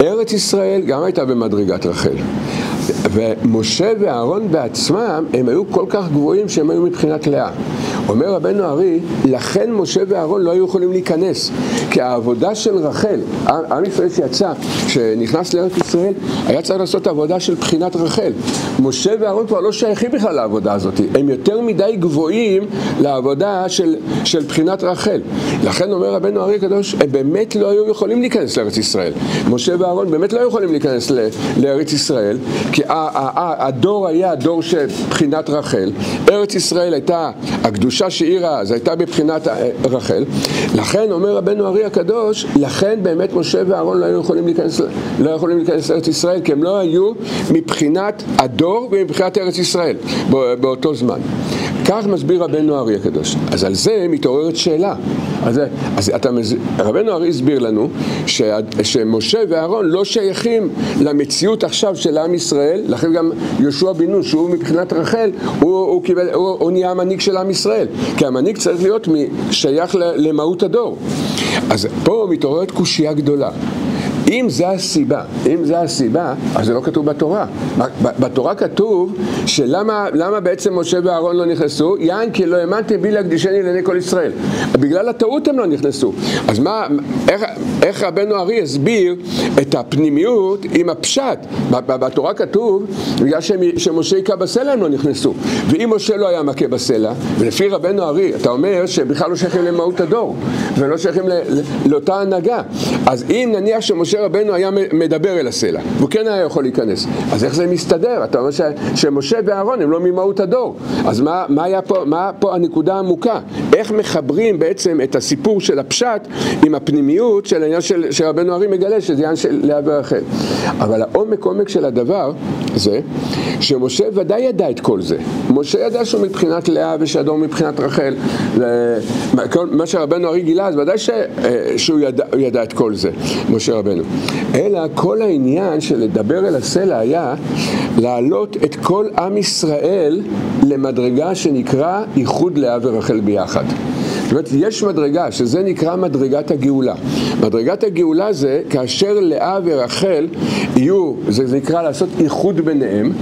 ארץ ישראל גם הייתה במדרגת רחל. ומשה ואהרון בעצמם, הם היו כל כך גבוהים שהם היו מבחינת לאה. אומר רבנו ארי, לכן משה ואהרון לא היו יכולים להיכנס, כי העבודה של רחל, עם ישראל שיצא, שנכנס לארץ ישראל, היה צריך לעשות עבודה של בחינת רחל. משה ואהרון כבר לא שייכים בכלל לעבודה הזאת, הם יותר מדי גבוהים לעבודה של, של בחינת רחל. לכן אומר רבנו ארי הקדוש, הם באמת לא היו יכולים להיכנס לארץ ישראל. משה ואהרון באמת לא היו יכולים להיכנס לארץ ישראל, כי הדור היה דור של בחינת רחל, ארץ ישראל הייתה, הקדושה שהעירה אז הייתה בבחינת אה, רחל, לכן אומר רבנו ארי הקדוש, לכן באמת משה ואהרון לא היו יכולים להיכנס, לא יכולים להיכנס לארץ ישראל, כי הם לא היו מבחינת הדור ומבחינת ארץ ישראל באותו זמן. כך מסביר רבנו ארי הקדוש. אז על זה מתעוררת שאלה. אז, אז אתה, רבנו ארי הסביר לנו ש, שמשה ואהרון לא שייכים למציאות עכשיו של עם ישראל, לכן גם יהושע בן נון, שהוא מבחינת רחל, הוא, הוא, קיבל, הוא, הוא נהיה המנהיג של עם ישראל. כי המנהיג צריך להיות שייך למהות הדור. אז פה מתעוררת קושייה גדולה. אם זה הסיבה, אם זה הסיבה, אז זה לא כתוב בתורה. בתורה כתוב שלמה בעצם משה ואהרון לא נכנסו? יען כי לא האמנתם בי להקדישני לעיני כל ישראל. בגלל הטעות הם לא נכנסו. אז מה, איך, איך רבנו ארי הסביר את הפנימיות עם הפשט? בתורה כתוב, בגלל שמשה היכה בסלע הם לא נכנסו. ואם משה לא היה מכה בסלע, ולפי רבנו ארי, אתה אומר שבכלל לא שייכים למהות הדור, ולא שייכים לאותה הנהגה. אז אם נניח שמשה רבנו היה מדבר אל הסלע, והוא כן היה יכול להיכנס. אז איך זה מסתדר? אתה אומר שמשה ואהרון הם לא ממהות הדור. אז מה, מה, פה, מה פה הנקודה העמוקה? איך מחברים בעצם את הסיפור של הפשט עם הפנימיות של העניין של, שרבנו ארי מגלה, שזה עניין של לאה ורחל. אבל העומק עומק של הדבר זה שמשה ודאי ידע את כל זה. משה ידע שהוא מבחינת לאה ושהדור מבחינת רחל. מה שרבנו ארי גילה, אז ודאי ש, אה, שהוא ידע, ידע את כל זה, משה רבנו. אלא כל העניין של לדבר אל הסלע היה להעלות את כל עם ישראל למדרגה שנקרא איחוד לאה ורחל ביחד. זאת אומרת, יש מדרגה, שזה נקרא מדרגת הגאולה. מדרגת הגאולה זה כאשר לאה ורחל יהיו, זה נקרא לעשות איחוד ביניהם,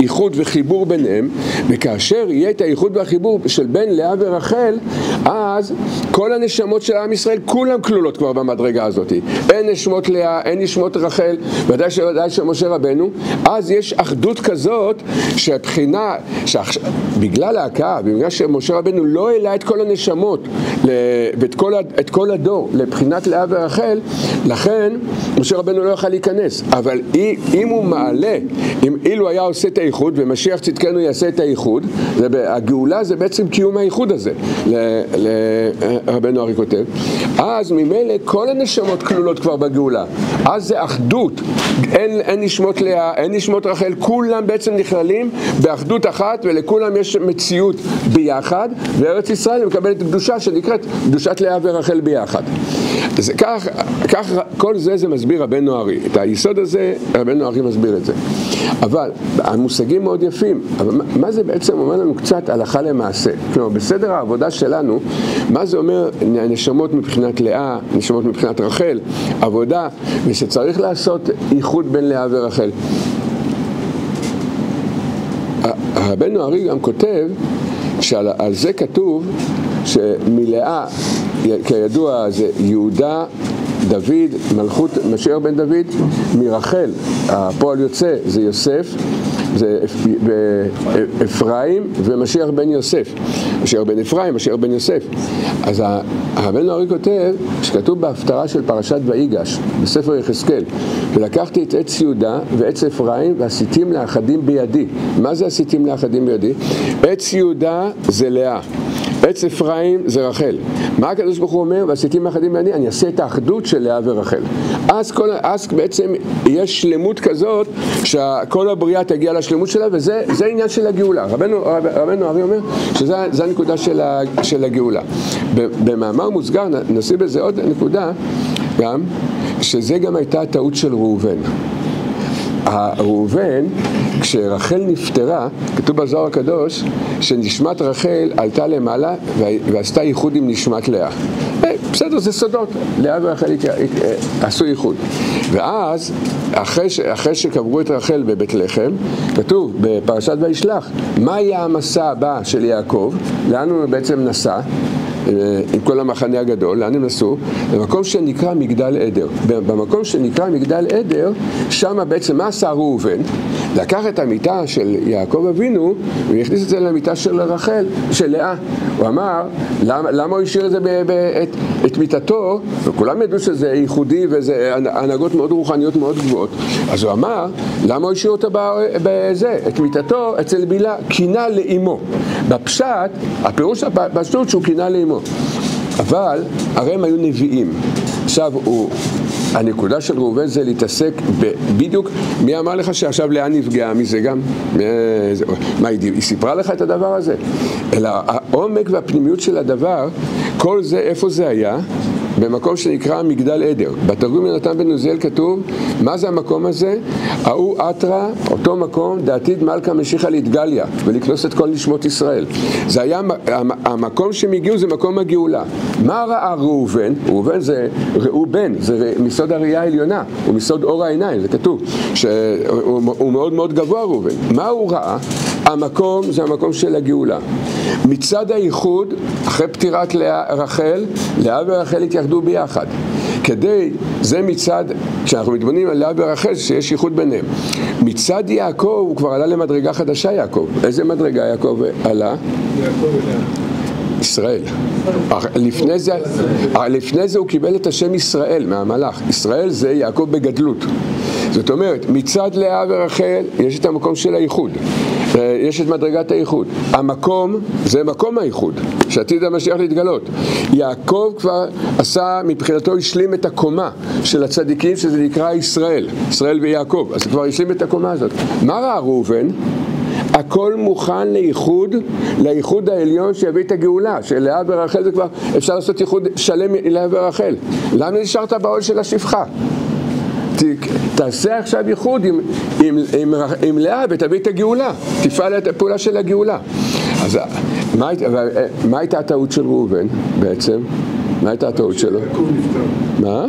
איחוד וחיבור ביניהם, וכאשר יהיה את האיחוד והחיבור של בין לאה ורחל, אז כל הנשמות של עם ישראל, כולם כלולות כבר במדרגה הזאת. אין נשמות לאה, אין נשמות רחל, ודאי שוודאי של משה רבנו, אז יש אחדות כזאת שהבחינה, בגלל ההכאה, בגלל שמשה רבנו לא העלה את כל הנשמות ואת כל, כל הדור לבחינת לאה ורחל, לכן משה רבנו לא יוכל להיכנס. אבל אם הוא מעלה, אם אילו היה עושה את האיחוד, ומשיח צדקנו יעשה את האיחוד, הגאולה זה בעצם קיום האיחוד הזה, לרבנו ארי כותב, אז ממילא כל הנשמות כלולות כבר בגאולה. אז זה אחדות, אין, אין נשמות לאה, אין נשמות רחל, כולם בעצם נכללים באחדות אחת ולכולם יש מציאות ביחד, וארץ ישראל מקבלת קדושה שנקראת קדושת לאה ורחל ביחד. אז כך, כך, כל זה זה מסביר רבנו ארי. את היסוד הזה, רבנו ארי מסביר את זה. אבל המושגים מאוד יפים, אבל מה זה בעצם אומר לנו קצת הלכה למעשה? כלומר, בסדר העבודה שלנו, מה זה אומר נשמות מבחינת לאה, נשמות מבחינת רחל, עבודה, ושצריך לעשות איחוד בין לאה ורחל. רבנו ארי גם כותב שעל זה כתוב שמלאה, כידוע, זה יהודה, דוד, מלכות משיח בן דוד, מרחל, הפועל יוצא זה יוסף, זה אפרים ומשיח בן יוסף. משיח בן אפרים, משיח בן יוסף. אז הרבנו ארי כותב, שכתוב בהפטרה של פרשת ויגש, בספר יחזקאל, ולקחתי את עץ יהודה ועץ אפרים ועשיתים לאחדים בידי. מה זה עשיתים לאחדים בידי? עץ יהודה זה לאה. עץ אפרים זה רחל. מה הקדוש ברוך הוא אומר? ועשיתים אחדים בידי, אני אעשה את האחדות של לאה ורחל. אז, כל, אז בעצם יש שלמות כזאת, שכל הבריאה תגיע לשלמות שלה, וזה עניין של הגאולה. רבנו, רב, רבנו ארי אומר שזה הנקודה של, ה, של הגאולה. במאמר מוסגר נשים בזה עוד נקודה, גם, שזה גם הייתה הטעות של ראובן. ראובן כשרחל נפטרה, כתוב בזוהר הקדוש, שנשמת רחל עלתה למעלה ועשתה ייחוד עם נשמת לאה. בסדר, זה סודות, לאה ורחל עשו ייחוד. ואז, אחרי, אחרי שקברו את רחל בבית לחם, כתוב בפרשת וישלח, מה יהיה המסע הבא של יעקב? לאן הוא בעצם נסע? אה, עם כל המחנה הגדול, לאן הם נסעו? במקום שנקרא מגדל עדר. במקום שנקרא מגדל עדר, שם בעצם מה עשה ראובן? לקח את המיטה של יעקב אבינו והכניס את זה למיטה של רחל, של לאה. הוא אמר, למה, למה הוא השאיר את זה, את, את מיטתו, וכולם ידעו שזה ייחודי וזה הנהגות מאוד רוחניות מאוד גבוהות, אז הוא אמר, למה הוא השאיר אותה בזה, את מיטתו אצל בילה, קינה לאימו. בפשט, הפירוש הפשטות שהוא קינה לאימו. אבל הרי הם היו נביאים. עכשיו, הוא, הנקודה של ראובן זה להתעסק בדיוק, מי אמר לך שעכשיו לאה נפגעה מזה גם? מה, היא סיפרה לך את הדבר הזה? אלא העומק והפנימיות של הדבר, כל זה, איפה זה היה? במקום שנקרא מגדל עדר. בתרגום יונתן בן עוזיאל כתוב, מה זה המקום הזה? ההוא אתרא, אותו מקום, דעתיד מלכה משיחה להתגליה ולקנוס את כל נשמות ישראל. זה היה, המקום שהם הגיעו זה מקום הגאולה. מה ראה ראובן? ראובן זה ראובן, זה מסוד הראייה העליונה, הוא מסוד אור העיניים, זה כתוב, שהוא מאוד מאוד גבוה ראובן. מה הוא ראה? המקום זה המקום של הגאולה. מצד הייחוד, אחרי פטירת רחל, לאה ורחל התייחדו ביחד. כדי, זה מצד, כשאנחנו מתבוננים על לאה ורחל, שיש ייחוד ביניהם. מצד יעקב, הוא כבר עלה למדרגה חדשה יעקב. איזה מדרגה יעקב עלה? ישראל. לפני זה, לפני זה הוא קיבל את השם ישראל מהמלאך. ישראל זה יעקב בגדלות. זאת אומרת, מצד לאה ורחל יש את המקום של הייחוד. יש את מדרגת הייחוד. המקום זה מקום הייחוד, שעתיד המשיח להתגלות. יעקב כבר עשה, מבחינתו השלים את הקומה של הצדיקים, שזה נקרא ישראל, ישראל ויעקב. אז כבר השלים את הקומה הזאת. מה ראה ראובן? הכל מוכן לאיחוד, לאיחוד העליון שיביא את הגאולה, שלאה ורחל זה כבר, אפשר לעשות איחוד שלם לאה ורחל. למה נשארת בעול של השפחה? תעשה עכשיו ייחוד עם, עם, עם, עם לאה ותביא את הגאולה, תפעל את הפעולה של הגאולה. אז מה, מה הייתה הטעות של ראובן בעצם? מה הייתה הטעות שלו? מה?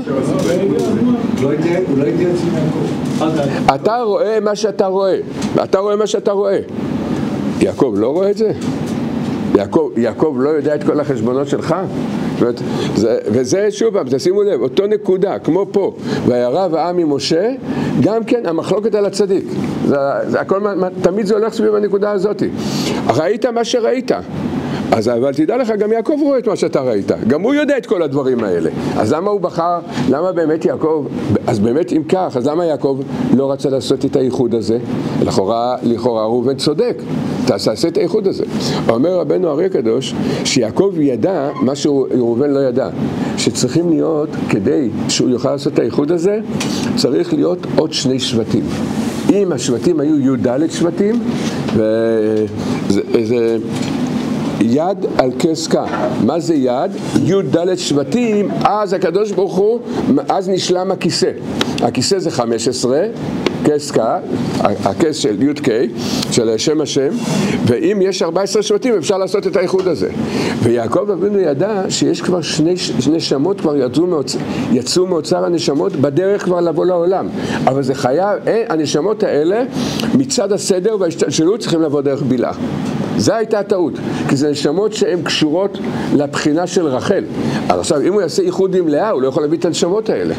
אתה רואה מה שאתה רואה, אתה רואה מה שאתה רואה. יעקב לא רואה את זה? יעקב, יעקב לא יודע את כל החשבונות שלך? וזה שוב פעם, תשימו לב, אותו נקודה, כמו פה, וירא העם ממשה, גם כן המחלוקת על הצדיק. זה, זה הכל, תמיד זה הולך סביב הנקודה הזאת. ראית מה שראית. אז אבל תדע לך, גם יעקב רואה את מה שאתה ראית, גם הוא יודע את כל הדברים האלה. אז למה הוא בחר, למה באמת יעקב, אז באמת אם כך, אז למה יעקב לא רצה לעשות את האיחוד הזה? לכאורה, לכאורה ראובן צודק, תעשה את האיחוד הזה. אומר רבנו אריה הקדוש, שיעקב ידע מה שראובן לא ידע, שצריכים להיות, כדי שהוא יוכל לעשות את האיחוד הזה, צריך להיות עוד שני שבטים. אם השבטים היו י"ד שבטים, וזה... יד על כסקה. מה זה יד? י"ד שבטים, אז הקדוש ברוך הוא, אז נשלם הכיסא. הכיסא זה 15, כסקה, הכס של י"ק, של שם השם, ואם יש 14 שבטים אפשר לעשות את האיחוד הזה. ויעקב אבינו ידע שיש כבר שני נשמות כבר יצאו, מאוצ... יצאו מאוצר הנשמות בדרך כבר לבוא לעולם. אבל זה חייב, אה, הנשמות האלה מצד הסדר וההשתלשלות צריכים לבוא דרך בילה. זו הייתה הטעות, כי זה נשמות שהן קשורות לבחינה של רחל. אז עכשיו, אם הוא יעשה איחוד עם לאה, הוא לא יכול להביא את הנשמות האלה.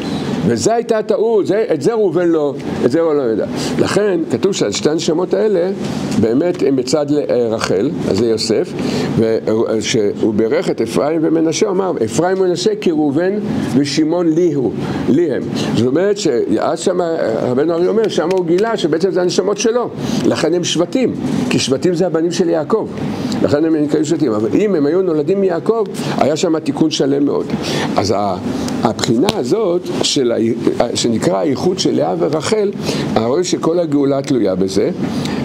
וזו הייתה הטעות, זה, את זה ראובן לא, את זה הוא לא יודע. לכן, כתוב שעל שתי הנשמות האלה, באמת הם בצד רחל, אז זה יוסף, ושהוא בירך את אפרים ומנשה, אמר, אפרים ומנשה כי ראובן ושמעון לי הוא, לי הם. זאת אומרת שאז שם, רבנו ארי אומר, שם הוא גילה שבעצם זה הנשמות שלו, לכן הם שבטים, כי שבטים זה הבנים של יעקב. לכן הם נקראים שבטים, אבל אם הם היו נולדים מיעקב, היה שם תיקון שלם מאוד. אז הבחינה הזאת, של, שנקרא האיחוד של לאה ורחל, אני רואה שכל הגאולה תלויה בזה,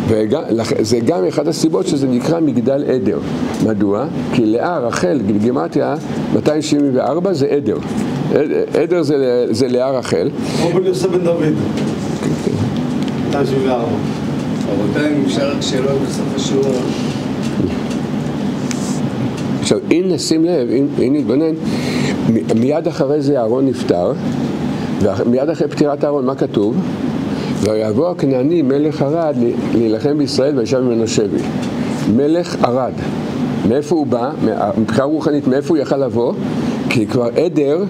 וזה גם אחת הסיבות שזה נקרא מגדל עדר. מדוע? כי לאה, רחל, בגימטריה 274 זה עדר. עדר זה, לאה רחל. כמו בן יוסף בן דוד. 274. רבותיי, אם אפשר רק שאלות בסוף השיעור. עכשיו, אם נשים לב, אם, נתבונן, מיד אחרי זה אהרון נפטר, ומיד אחרי פטירת אהרון, מה כתוב? ויבוא הכנעני מלך ערד להילחם בישראל וישב ממנו שבי. מלך ערד. מאיפה הוא בא? מבחינה רוחנית, מאיפה הוא יכל לבוא? כי כבר עדר,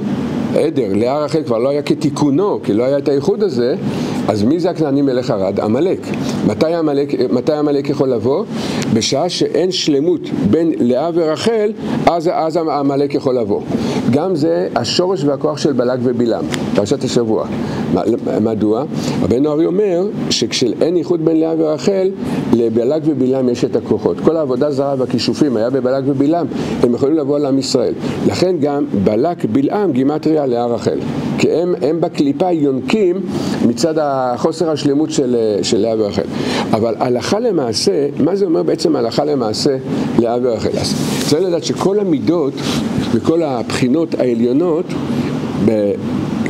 עדר, לאה רחל כבר לא היה כתיקונו, כי לא היה את האיחוד הזה, אז מי זה הכנעני מלך ערד? עמלק. מתי עמלק, מתי עמלק יכול לבוא? בשעה שאין שלמות בין לאה ורחל, אז, אז עמלק יכול לבוא. גם זה השורש והכוח של בלק ובלעם, פרשת השבוע. מדוע? רבנו ארי אומר שכשאין איחוד בין לאה ורחל, לבלק ובלעם יש את הכוחות. כל העבודה זרה והכישופים היה בבלק ובלעם, הם יכולים לבוא לעם ישראל. לכן גם בלק, בלעם, גימטריה לאה רחל. כי הם, הם בקליפה יונקים מצד החוסר השלמות של, של לאה ורחל. אבל הלכה למעשה, מה זה אומר בעצם הלכה למעשה לאה ורחל? אז צריך לדעת שכל המידות וכל הבחינות העליונות ב-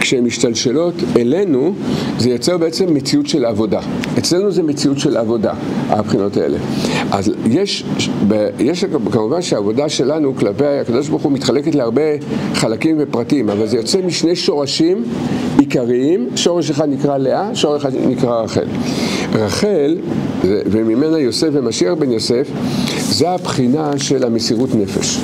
כשהן משתלשלות אלינו, זה יוצר בעצם מציאות של עבודה. אצלנו זה מציאות של עבודה, הבחינות האלה. אז יש, יש כמובן שהעבודה שלנו כלפי הקדוש ברוך הוא מתחלקת להרבה חלקים ופרטים, אבל זה יוצא משני שורשים עיקריים, שורש אחד נקרא לאה, שורש אחד נקרא רחל. רחל, וממנה יוסף ומשיח בן יוסף, זה הבחינה של המסירות נפש.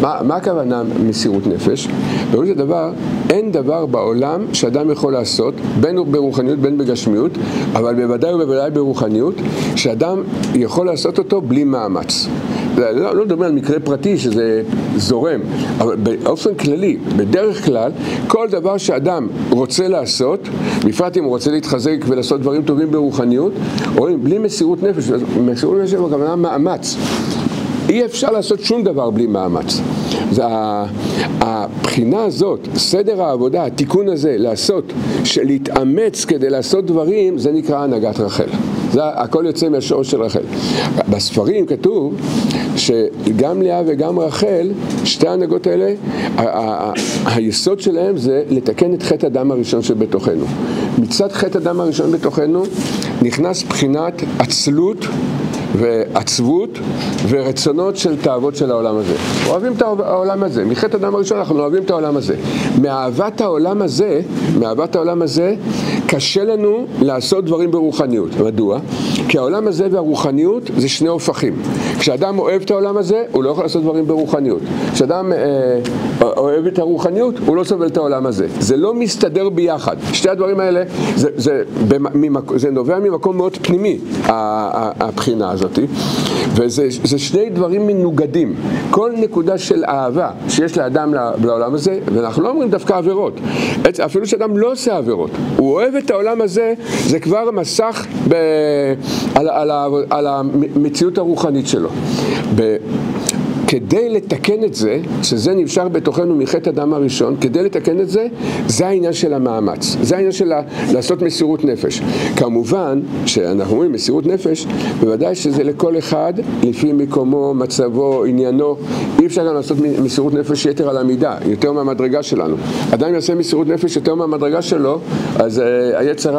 מה, מה הכוונה מסירות נפש? פירוש הדבר, אין דבר בעולם שאדם יכול לעשות, בין ברוחניות בין בגשמיות, אבל בוודאי ובוודאי ברוחניות, שאדם יכול לעשות אותו בלי מאמץ. לא, לא מדבר על מקרה פרטי שזה זורם, אבל באופן כללי, בדרך כלל, כל דבר שאדם רוצה לעשות, בפרט אם הוא רוצה להתחזק ולעשות דברים טובים ברוחניות, רואים, בלי מסירות נפש, מסירות נפש הכוונה מאמץ. אי אפשר לעשות שום דבר בלי מאמץ. זה הבחינה הזאת, סדר העבודה, התיקון הזה, לעשות, להתאמץ כדי לעשות דברים, זה נקרא הנהגת רחל. זה הכל יוצא מהשורש של רחל. בספרים כתוב שגם לאה וגם רחל, שתי ההנהגות האלה, היסוד שלהם זה לתקן את חטא הדם הראשון שבתוכנו. מצד חטא הדם הראשון בתוכנו נכנס בחינת עצלות ועצבות ורצונות של תאוות של העולם הזה. אוהבים את העולם הזה, מחטא הדם הראשון אנחנו אוהבים את העולם הזה. מאהבת העולם הזה, מאהבת העולם הזה, קשה לנו לעשות דברים ברוחניות. מדוע? כי העולם הזה והרוחניות זה שני הופכים. כשאדם אוהב את העולם הזה, הוא לא יכול לעשות דברים ברוחניות. כשאדם אה, אוהב את הרוחניות, הוא לא סובל את העולם הזה. זה לא מסתדר ביחד. שתי הדברים האלה, זה, זה, במק, זה נובע ממקום מאוד פנימי, הבחינה הזאת, וזה זה שני דברים מנוגדים. כל נקודה של אהבה שיש לאדם לעולם הזה, ואנחנו לא אומרים דווקא עבירות, אפילו שאדם לא עושה עבירות, הוא אוהב את העולם הזה, זה כבר מסך ב, על, על, על, על המציאות הרוחנית שלו. ב, כדי לתקן את זה, שזה נמשך בתוכנו מחטא הדם הראשון, כדי לתקן את זה, זה העניין של המאמץ, זה העניין של לעשות מסירות נפש. כמובן, שאנחנו אומרים מסירות נפש, בוודאי שזה לכל אחד, לפי מקומו, מצבו, עניינו, אי אפשר גם לעשות מסירות נפש יתר על המידה, יותר מהמדרגה שלנו. אדם יעשה מסירות נפש יותר מהמדרגה שלו, אז uh.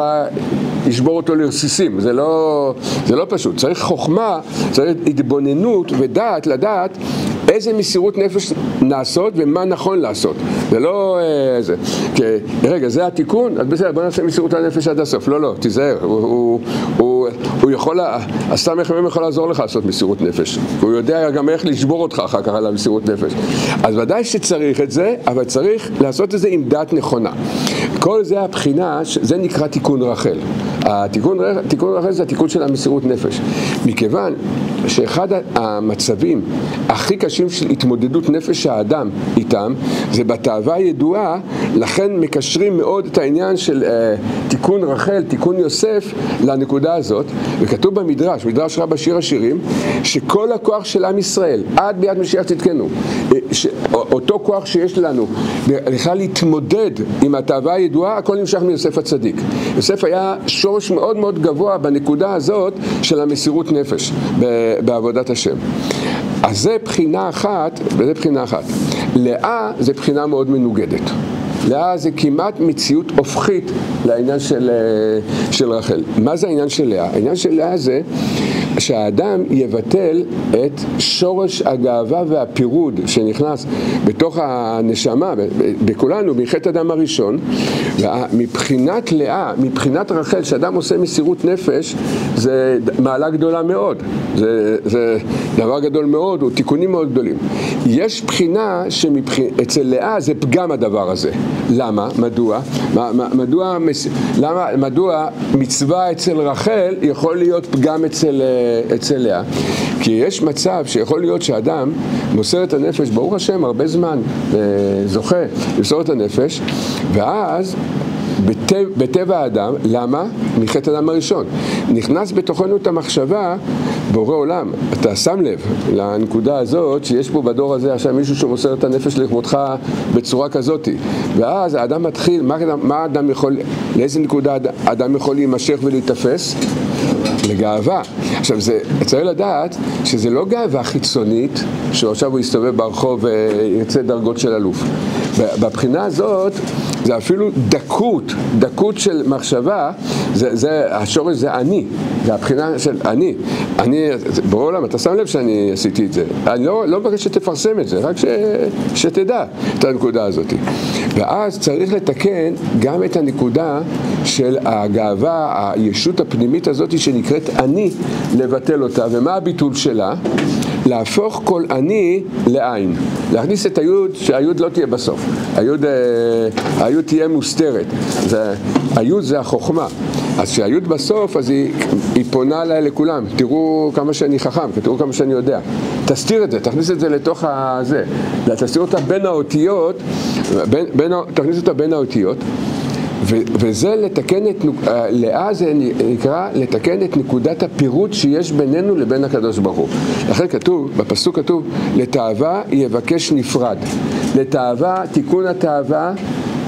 ישבור אותו לרסיסים, זה לא, זה לא פשוט, צריך חוכמה, צריך התבוננות ודעת לדעת איזה מסירות נפש לעשות ומה נכון לעשות, זה לא אה, זה, כי רגע זה התיקון, אז בסדר בוא נעשה מסירות הנפש עד הסוף, לא לא, תיזהר, הוא, הוא, הוא, הוא יכול, הסמ"ך מ"ם יכול לעזור לך לעשות מסירות נפש, הוא יודע גם איך לשבור אותך אחר כך על המסירות נפש, אז ודאי שצריך את זה, אבל צריך לעשות את זה עם דעת נכונה, כל זה הבחינה, זה נקרא תיקון רחל. התיקון, תיקון רחל זה התיקון של המסירות נפש. מכיוון שאחד המצבים הכי קשים של התמודדות נפש האדם איתם, זה בתאווה הידועה, לכן מקשרים מאוד את העניין של uh, תיקון רחל, תיקון יוסף, לנקודה הזאת. וכתוב במדרש, מדרש רב השיר השירים, שכל הכוח של עם ישראל, עד ביד משיח תתקנו, אותו כוח שיש לנו, בכלל להתמודד עם התאווה הידועה, הכל נמשך מיוסף הצדיק. יוסף היה שורש מאוד מאוד גבוה בנקודה הזאת של המסירות נפש בעבודת השם. אז זה בחינה אחת, וזה בחינה אחת. לאה זה בחינה מאוד מנוגדת. לאה זה כמעט מציאות הופכית לעניין של, אה, של רחל. מה זה העניין של לאה? העניין של לאה זה שהאדם יבטל את שורש הגאווה והפירוד שנכנס בתוך הנשמה, בכולנו, מחטא הדם הראשון, מבחינת לאה, מבחינת רחל, שאדם עושה מסירות נפש, זה מעלה גדולה מאוד, זה, זה דבר גדול מאוד, הוא תיקונים מאוד גדולים. יש בחינה שאצל לאה זה פגם הדבר הזה. למה? מדוע? מדוע, למה, מדוע מצווה אצל רחל יכול להיות פגם אצל, אצל לאה? כי יש מצב שיכול להיות שאדם מוסר את הנפש, ברוך השם, הרבה זמן, זוכה למסור את הנפש, ואז בטבע, בטבע האדם, למה? מחטא האדם הראשון. נכנס בתוכנו את המחשבה, בורא עולם, אתה שם לב לנקודה הזאת שיש פה בדור הזה עכשיו מישהו שמוסר את הנפש לכבודך בצורה כזאת ואז האדם מתחיל, מה, מה האדם יכול, לאיזה נקודה האדם יכול להימשך ולהיתפס? לגאווה. עכשיו, זה, צריך לדעת שזה לא גאווה חיצונית, שעכשיו הוא יסתובב ברחוב וירצה דרגות של אלוף. בבחינה הזאת, זה אפילו דקות, דקות של מחשבה, זה, זה, השורש זה אני, זה הבחינה של אני. אני, ברור עולם, אתה שם לב שאני עשיתי את זה. אני לא, לא מבקש שתפרסם את זה, רק ש, שתדע את הנקודה הזאת. ואז צריך לתקן גם את הנקודה של הגאווה, הישות הפנימית הזאת שנקראת אני, לבטל אותה. ומה הביטול שלה? להפוך כל אני לעין. להכניס את היוד, שהיוד לא תהיה בסוף. היוד, אה, היוד תהיה מוסתרת. זה, היוד זה החוכמה. אז כשהיוד בסוף, אז היא, היא פונה לה לכולם. תראו כמה שאני חכם, תראו כמה שאני יודע. תסתיר את זה, תכניס את זה לתוך הזה. תסתיר אותה בין האותיות, בין, בין, תכניס אותה בין האותיות. וזה לתקן את, אה, לאה זה נקרא לתקן את נקודת הפירוט שיש בינינו לבין הקדוש ברוך הוא. לכן כתוב, בפסוק כתוב, לתאווה יבקש נפרד. לתאווה, תיקון התאווה,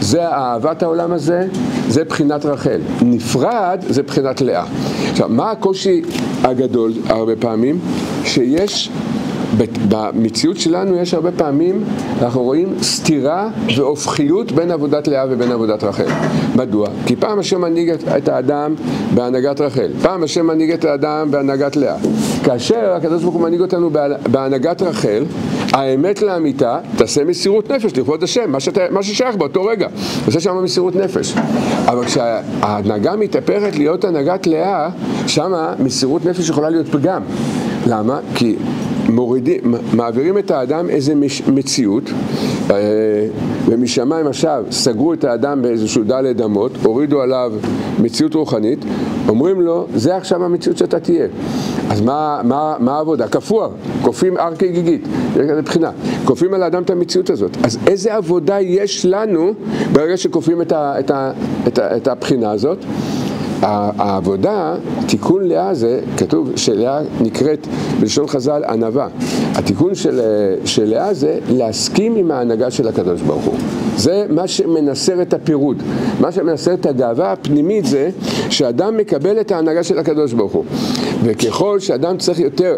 זה אהבת העולם הזה, זה בחינת רחל. נפרד זה בחינת לאה. עכשיו, מה הקושי הגדול הרבה פעמים? שיש במציאות שלנו יש הרבה פעמים, אנחנו רואים סתירה והופכיות בין עבודת לאה ובין עבודת רחל. מדוע? כי פעם השם מנהיג את האדם בהנהגת רחל, פעם השם מנהיג את האדם בהנהגת לאה. כאשר הקדוש ברוך הוא מנהיג אותנו בהנהגת רחל, האמת לאמיתה, תעשה מסירות נפש לכבוד השם, מה, שאתה, מה ששייך באותו רגע, תעשה שם מסירות נפש. אבל כשההנהגה מתהפכת להיות הנהגת לאה, שמה מסירות נפש יכולה להיות פגם. למה? כי מורידים, מעבירים את האדם איזה מציאות אה, ומשמיים עכשיו סגרו את האדם באיזשהו דלת אמות, הורידו עליו מציאות רוחנית, אומרים לו, זה עכשיו המציאות שאתה תהיה. אז מה, מה, מה העבודה? כפוע, כופים הר כגיגית, יש כזה כופים על האדם את המציאות הזאת. אז איזה עבודה יש לנו ברגע שכופים את, את, את, את הבחינה הזאת? העבודה, תיקון לאה זה, כתוב שלאה נקראת בלשון חז"ל ענווה. התיקון של, של לאה זה להסכים עם ההנהגה של הקדוש ברוך הוא. זה מה שמנסר את הפירוד. מה שמנסר את הגאווה הפנימית זה שאדם מקבל את ההנהגה של הקדוש ברוך הוא. וככל שאדם צריך יותר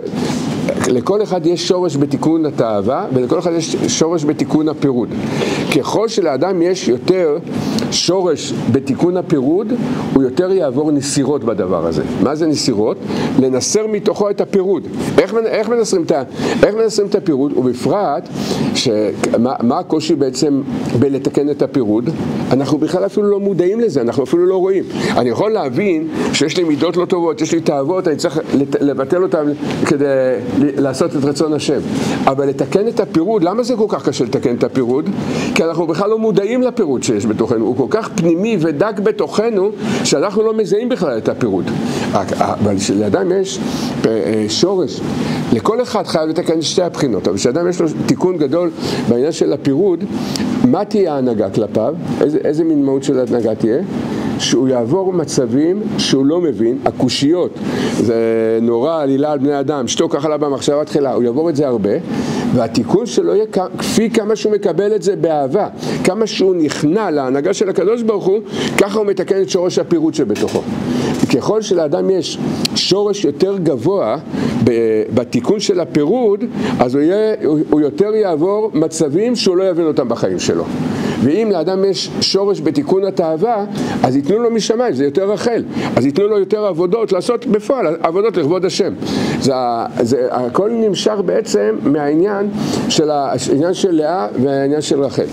לכל אחד יש שורש בתיקון התאווה ולכל אחד יש שורש בתיקון הפירוד. ככל שלאדם יש יותר שורש בתיקון הפירוד, הוא יותר יעבור נסירות בדבר הזה. מה זה נסירות? לנסר מתוכו את הפירוד. איך, איך, מנסרים, את, איך מנסרים את הפירוד? ובפרט, שמה, מה הקושי בעצם בלתקן את הפירוד? אנחנו בכלל אפילו לא מודעים לזה, אנחנו אפילו לא רואים. אני יכול להבין שיש לי מידות לא טובות, יש לי תאוות, אני צריך לבטל אותן כדי לעשות את רצון השם. אבל לתקן את הפירוד, למה זה כל כך קשה לתקן את הפירוד? כי אנחנו בכלל לא מודעים לפירוד שיש בתוכנו, כל כך פנימי ודק בתוכנו, שאנחנו לא מזהים בכלל את הפירוד. אבל כשלאדם יש אה, שורש, לכל אחד חייב לתקן שתי הבחינות, אבל כשאדם יש לו תיקון גדול בעניין של הפירוד, מה תהיה ההנהגה כלפיו? איזה, איזה מין מהות של ההנהגה תהיה? שהוא יעבור מצבים שהוא לא מבין, הקושיות, זה נורא עלילה על בני אדם, שתוק ככה לה במחשבה תחילה, הוא יעבור את זה הרבה, והתיקון שלו יהיה כפי כמה שהוא מקבל את זה באהבה, כמה שהוא נכנע להנהגה של הקדוש ברוך הוא, ככה הוא מתקן את שורש הפירוט שבתוכו. ככל שלאדם יש שורש יותר גבוה בתיקון של הפירוד, אז הוא, יהיה, הוא יותר יעבור מצבים שהוא לא יבין אותם בחיים שלו. ואם לאדם יש שורש בתיקון התאווה, אז ייתנו לו משמיים, זה יותר רחל. אז ייתנו לו יותר עבודות לעשות בפועל, עבודות לכבוד השם. זה, זה, הכל נמשך בעצם מהעניין של, העניין של לאה והעניין של רחל.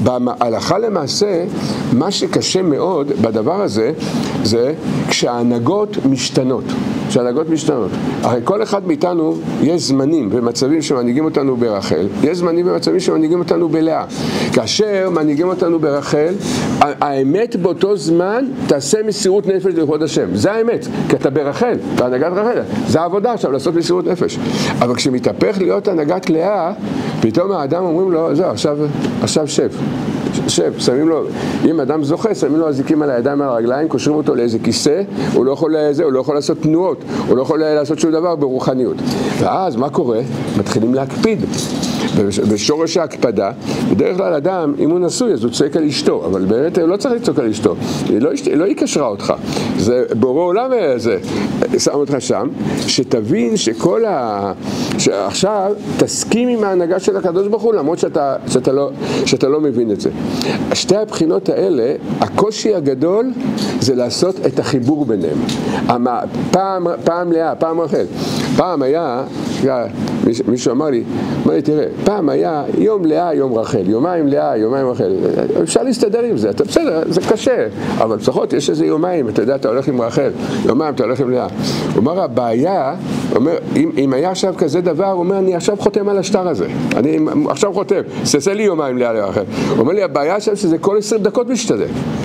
בהלכה למעשה, מה שקשה מאוד בדבר הזה, זה כשההנהגות משתנות. כשההנהגות משתנות. הרי כל אחד מאיתנו, יש זמנים ומצבים שמנהיגים אותנו ברחל, יש זמנים ומצבים שמנהיגים אותנו בלאה. כאשר מנהיגים אותנו ברחל, האמת באותו זמן תעשה מסירות נפש לכבוד השם. זה האמת, כי אתה ברחל, בהנהגת רחל. זה העבודה עכשיו, לעשות מסירות נפש. אבל כשמתהפך להיות הנהגת לאה, פתאום האדם אומרים לו, זהו, עכשיו, עכשיו שב. שב, שמים לו, אם אדם זוכה, שמים לו אזיקים על הידיים ועל הרגליים, קושרים אותו לאיזה כיסא, הוא לא יכול, לזה, הוא לא יכול לעשות תנועות, הוא לא יכול לעשות שום דבר ברוחניות. ואז מה קורה? מתחילים להקפיד. בשורש ההקפדה, בדרך כלל אדם, אם הוא נשוי אז הוא צועק על אשתו, אבל באמת הוא לא צריך לצעוק על אשתו, היא לא, לא היא קשרה אותך, זה בורא עולם זה, שם אותך שם, שתבין שכל ה... שעכשיו תסכים עם ההנהגה של הקדוש ברוך הוא למרות שאתה, שאתה, לא, שאתה לא מבין את זה. שתי הבחינות האלה, הקושי הגדול זה לעשות את החיבור ביניהם. פעם, פעם לאה, פעם רחל. פעם היה, מישהו אמר לי, אמר לי, תראה, פעם היה יום לאה, יום רחל, יומיים לאה, יומיים רחל, אפשר להסתדר עם זה, אתה בסדר, זה קשה, אבל לפחות יש איזה יומיים, אתה יודע, אתה הולך עם רחל, יומיים אתה הולך עם לאה. הוא אמר, הבעיה, אומר, אם, אם היה עכשיו כזה דבר, הוא אומר, אני עכשיו חותם על השטר הזה, אני עכשיו חותם, תעשה לי יומיים לאה לרחל. הוא אומר לי, הבעיה עכשיו שזה כל עשרים דקות משתנה.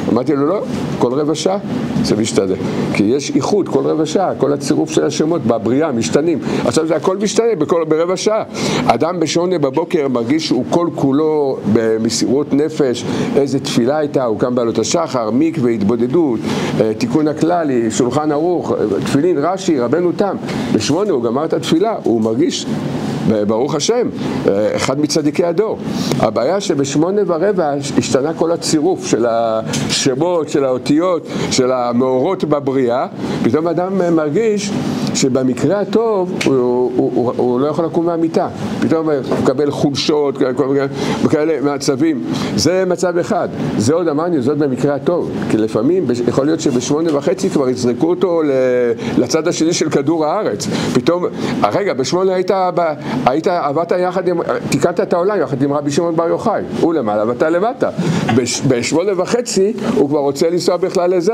אמרתי לו, לא, כל רבע שעה זה משתנה. כי יש איחוד כל רבע שעה, כל הצירוף של השמות בבריאה משתנים. עכשיו זה הכל משתנה בכל, ברבע שעה. אדם בשמונה בבוקר מרגיש שהוא כל כולו במסירות נפש, איזה תפילה הייתה, הוא קם בעלות השחר, מקווה, התבודדות, אה, תיקון הכללי, שולחן ערוך, תפילין, רש"י, רבנו תם. בשמונה הוא גמר את התפילה, הוא מרגיש ברוך השם, אה, אחד מצדיקי הדור. הבעיה שבשמונה ורבע השתנה כל הצירוף של השמות, של האותיות, של המאורות בבריאה, פתאום אדם מרגיש שבמקרה הטוב הוא, הוא, הוא, הוא לא יכול לקום מהמיטה, פתאום הוא מקבל חולשות, כאלה מעצבים, זה מצב אחד, זה עוד אמרנו, זאת במקרה הטוב, כי לפעמים יכול להיות שבשמונה וחצי כבר יזרקו אותו לצד השני של כדור הארץ, פתאום, רגע, בשמונה היית, היית עבדת יחד עם, תיקנת את העולם יחד עם רבי שמעון בר יוחאי, הוא למעלה ואתה למטה, בשמונה וחצי הוא כבר רוצה לנסוע בכלל לזה,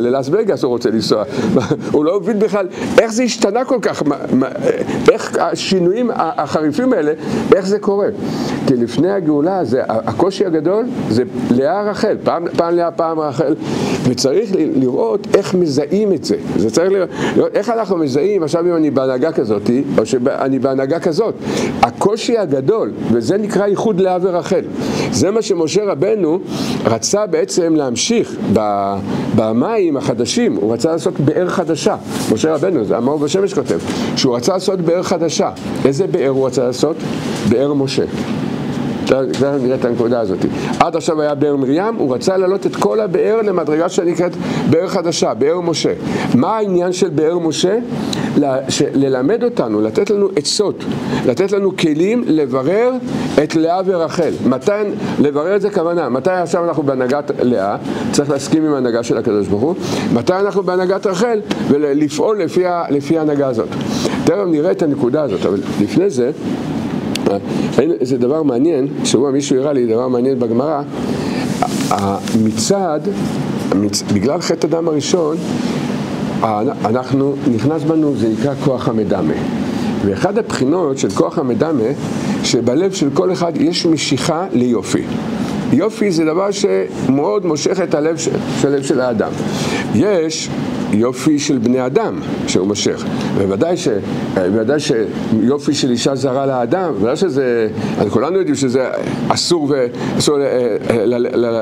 ללאס וגאס הוא רוצה לנסוע, (laughs) הוא לא מבין בכלל איך זה השתנה כל כך? מה, מה, איך השינויים החריפים האלה, איך זה קורה? כי לפני הגאולה, זה, הקושי הגדול זה לאה רחל, פעם, פעם לאה, פעם רחל, וצריך לראות איך מזהים את זה. זה צריך לראות איך אנחנו מזהים, עכשיו אם אני בהנהגה כזאת, או שאני בהנהגה כזאת. הקושי הגדול, וזה נקרא ייחוד לאה ורחל. זה מה שמשה רבנו רצה בעצם להמשיך במים החדשים, הוא רצה לעשות באר חדשה. משה רבנו, זה המאור בשמש כותב, שהוא רצה לעשות באר חדשה. איזה באר הוא רצה לעשות? באר משה. תכף נראה את הנקודה הזאת. עד עכשיו היה באר מרים, הוא רצה להעלות את כל הבאר למדרגה שנקראת באר חדשה, באר משה. מה העניין של באר משה? ללמד אותנו, לתת לנו עצות, לתת לנו כלים לברר את לאה ורחל. מתי לברר את זה כוונה? מתי עכשיו אנחנו בהנהגת לאה, צריך להסכים עם ההנהגה של הקדוש ברוך הוא, מתי אנחנו בהנהגת רחל, ולפעול לפי, לפי ההנהגה הזאת. תכף נראה את הנקודה הזאת, אבל לפני זה איזה דבר מעניין, שבוע מישהו הראה לי דבר מעניין בגמרא, המצעד, בגלל חטא הדם הראשון, אנחנו, נכנס בנו, זה נקרא כוח המדמה. ואחד הבחינות של כוח המדמה, שבלב של כל אחד יש משיכה ליופי. יופי זה דבר שמאוד מושך את הלב של, של, הלב של האדם. יש יופי של בני אדם שהוא מושך. בוודאי, ש, בוודאי שיופי של אישה זרה לאדם, בוודאי שזה, כולנו יודעים שזה אסור ואסור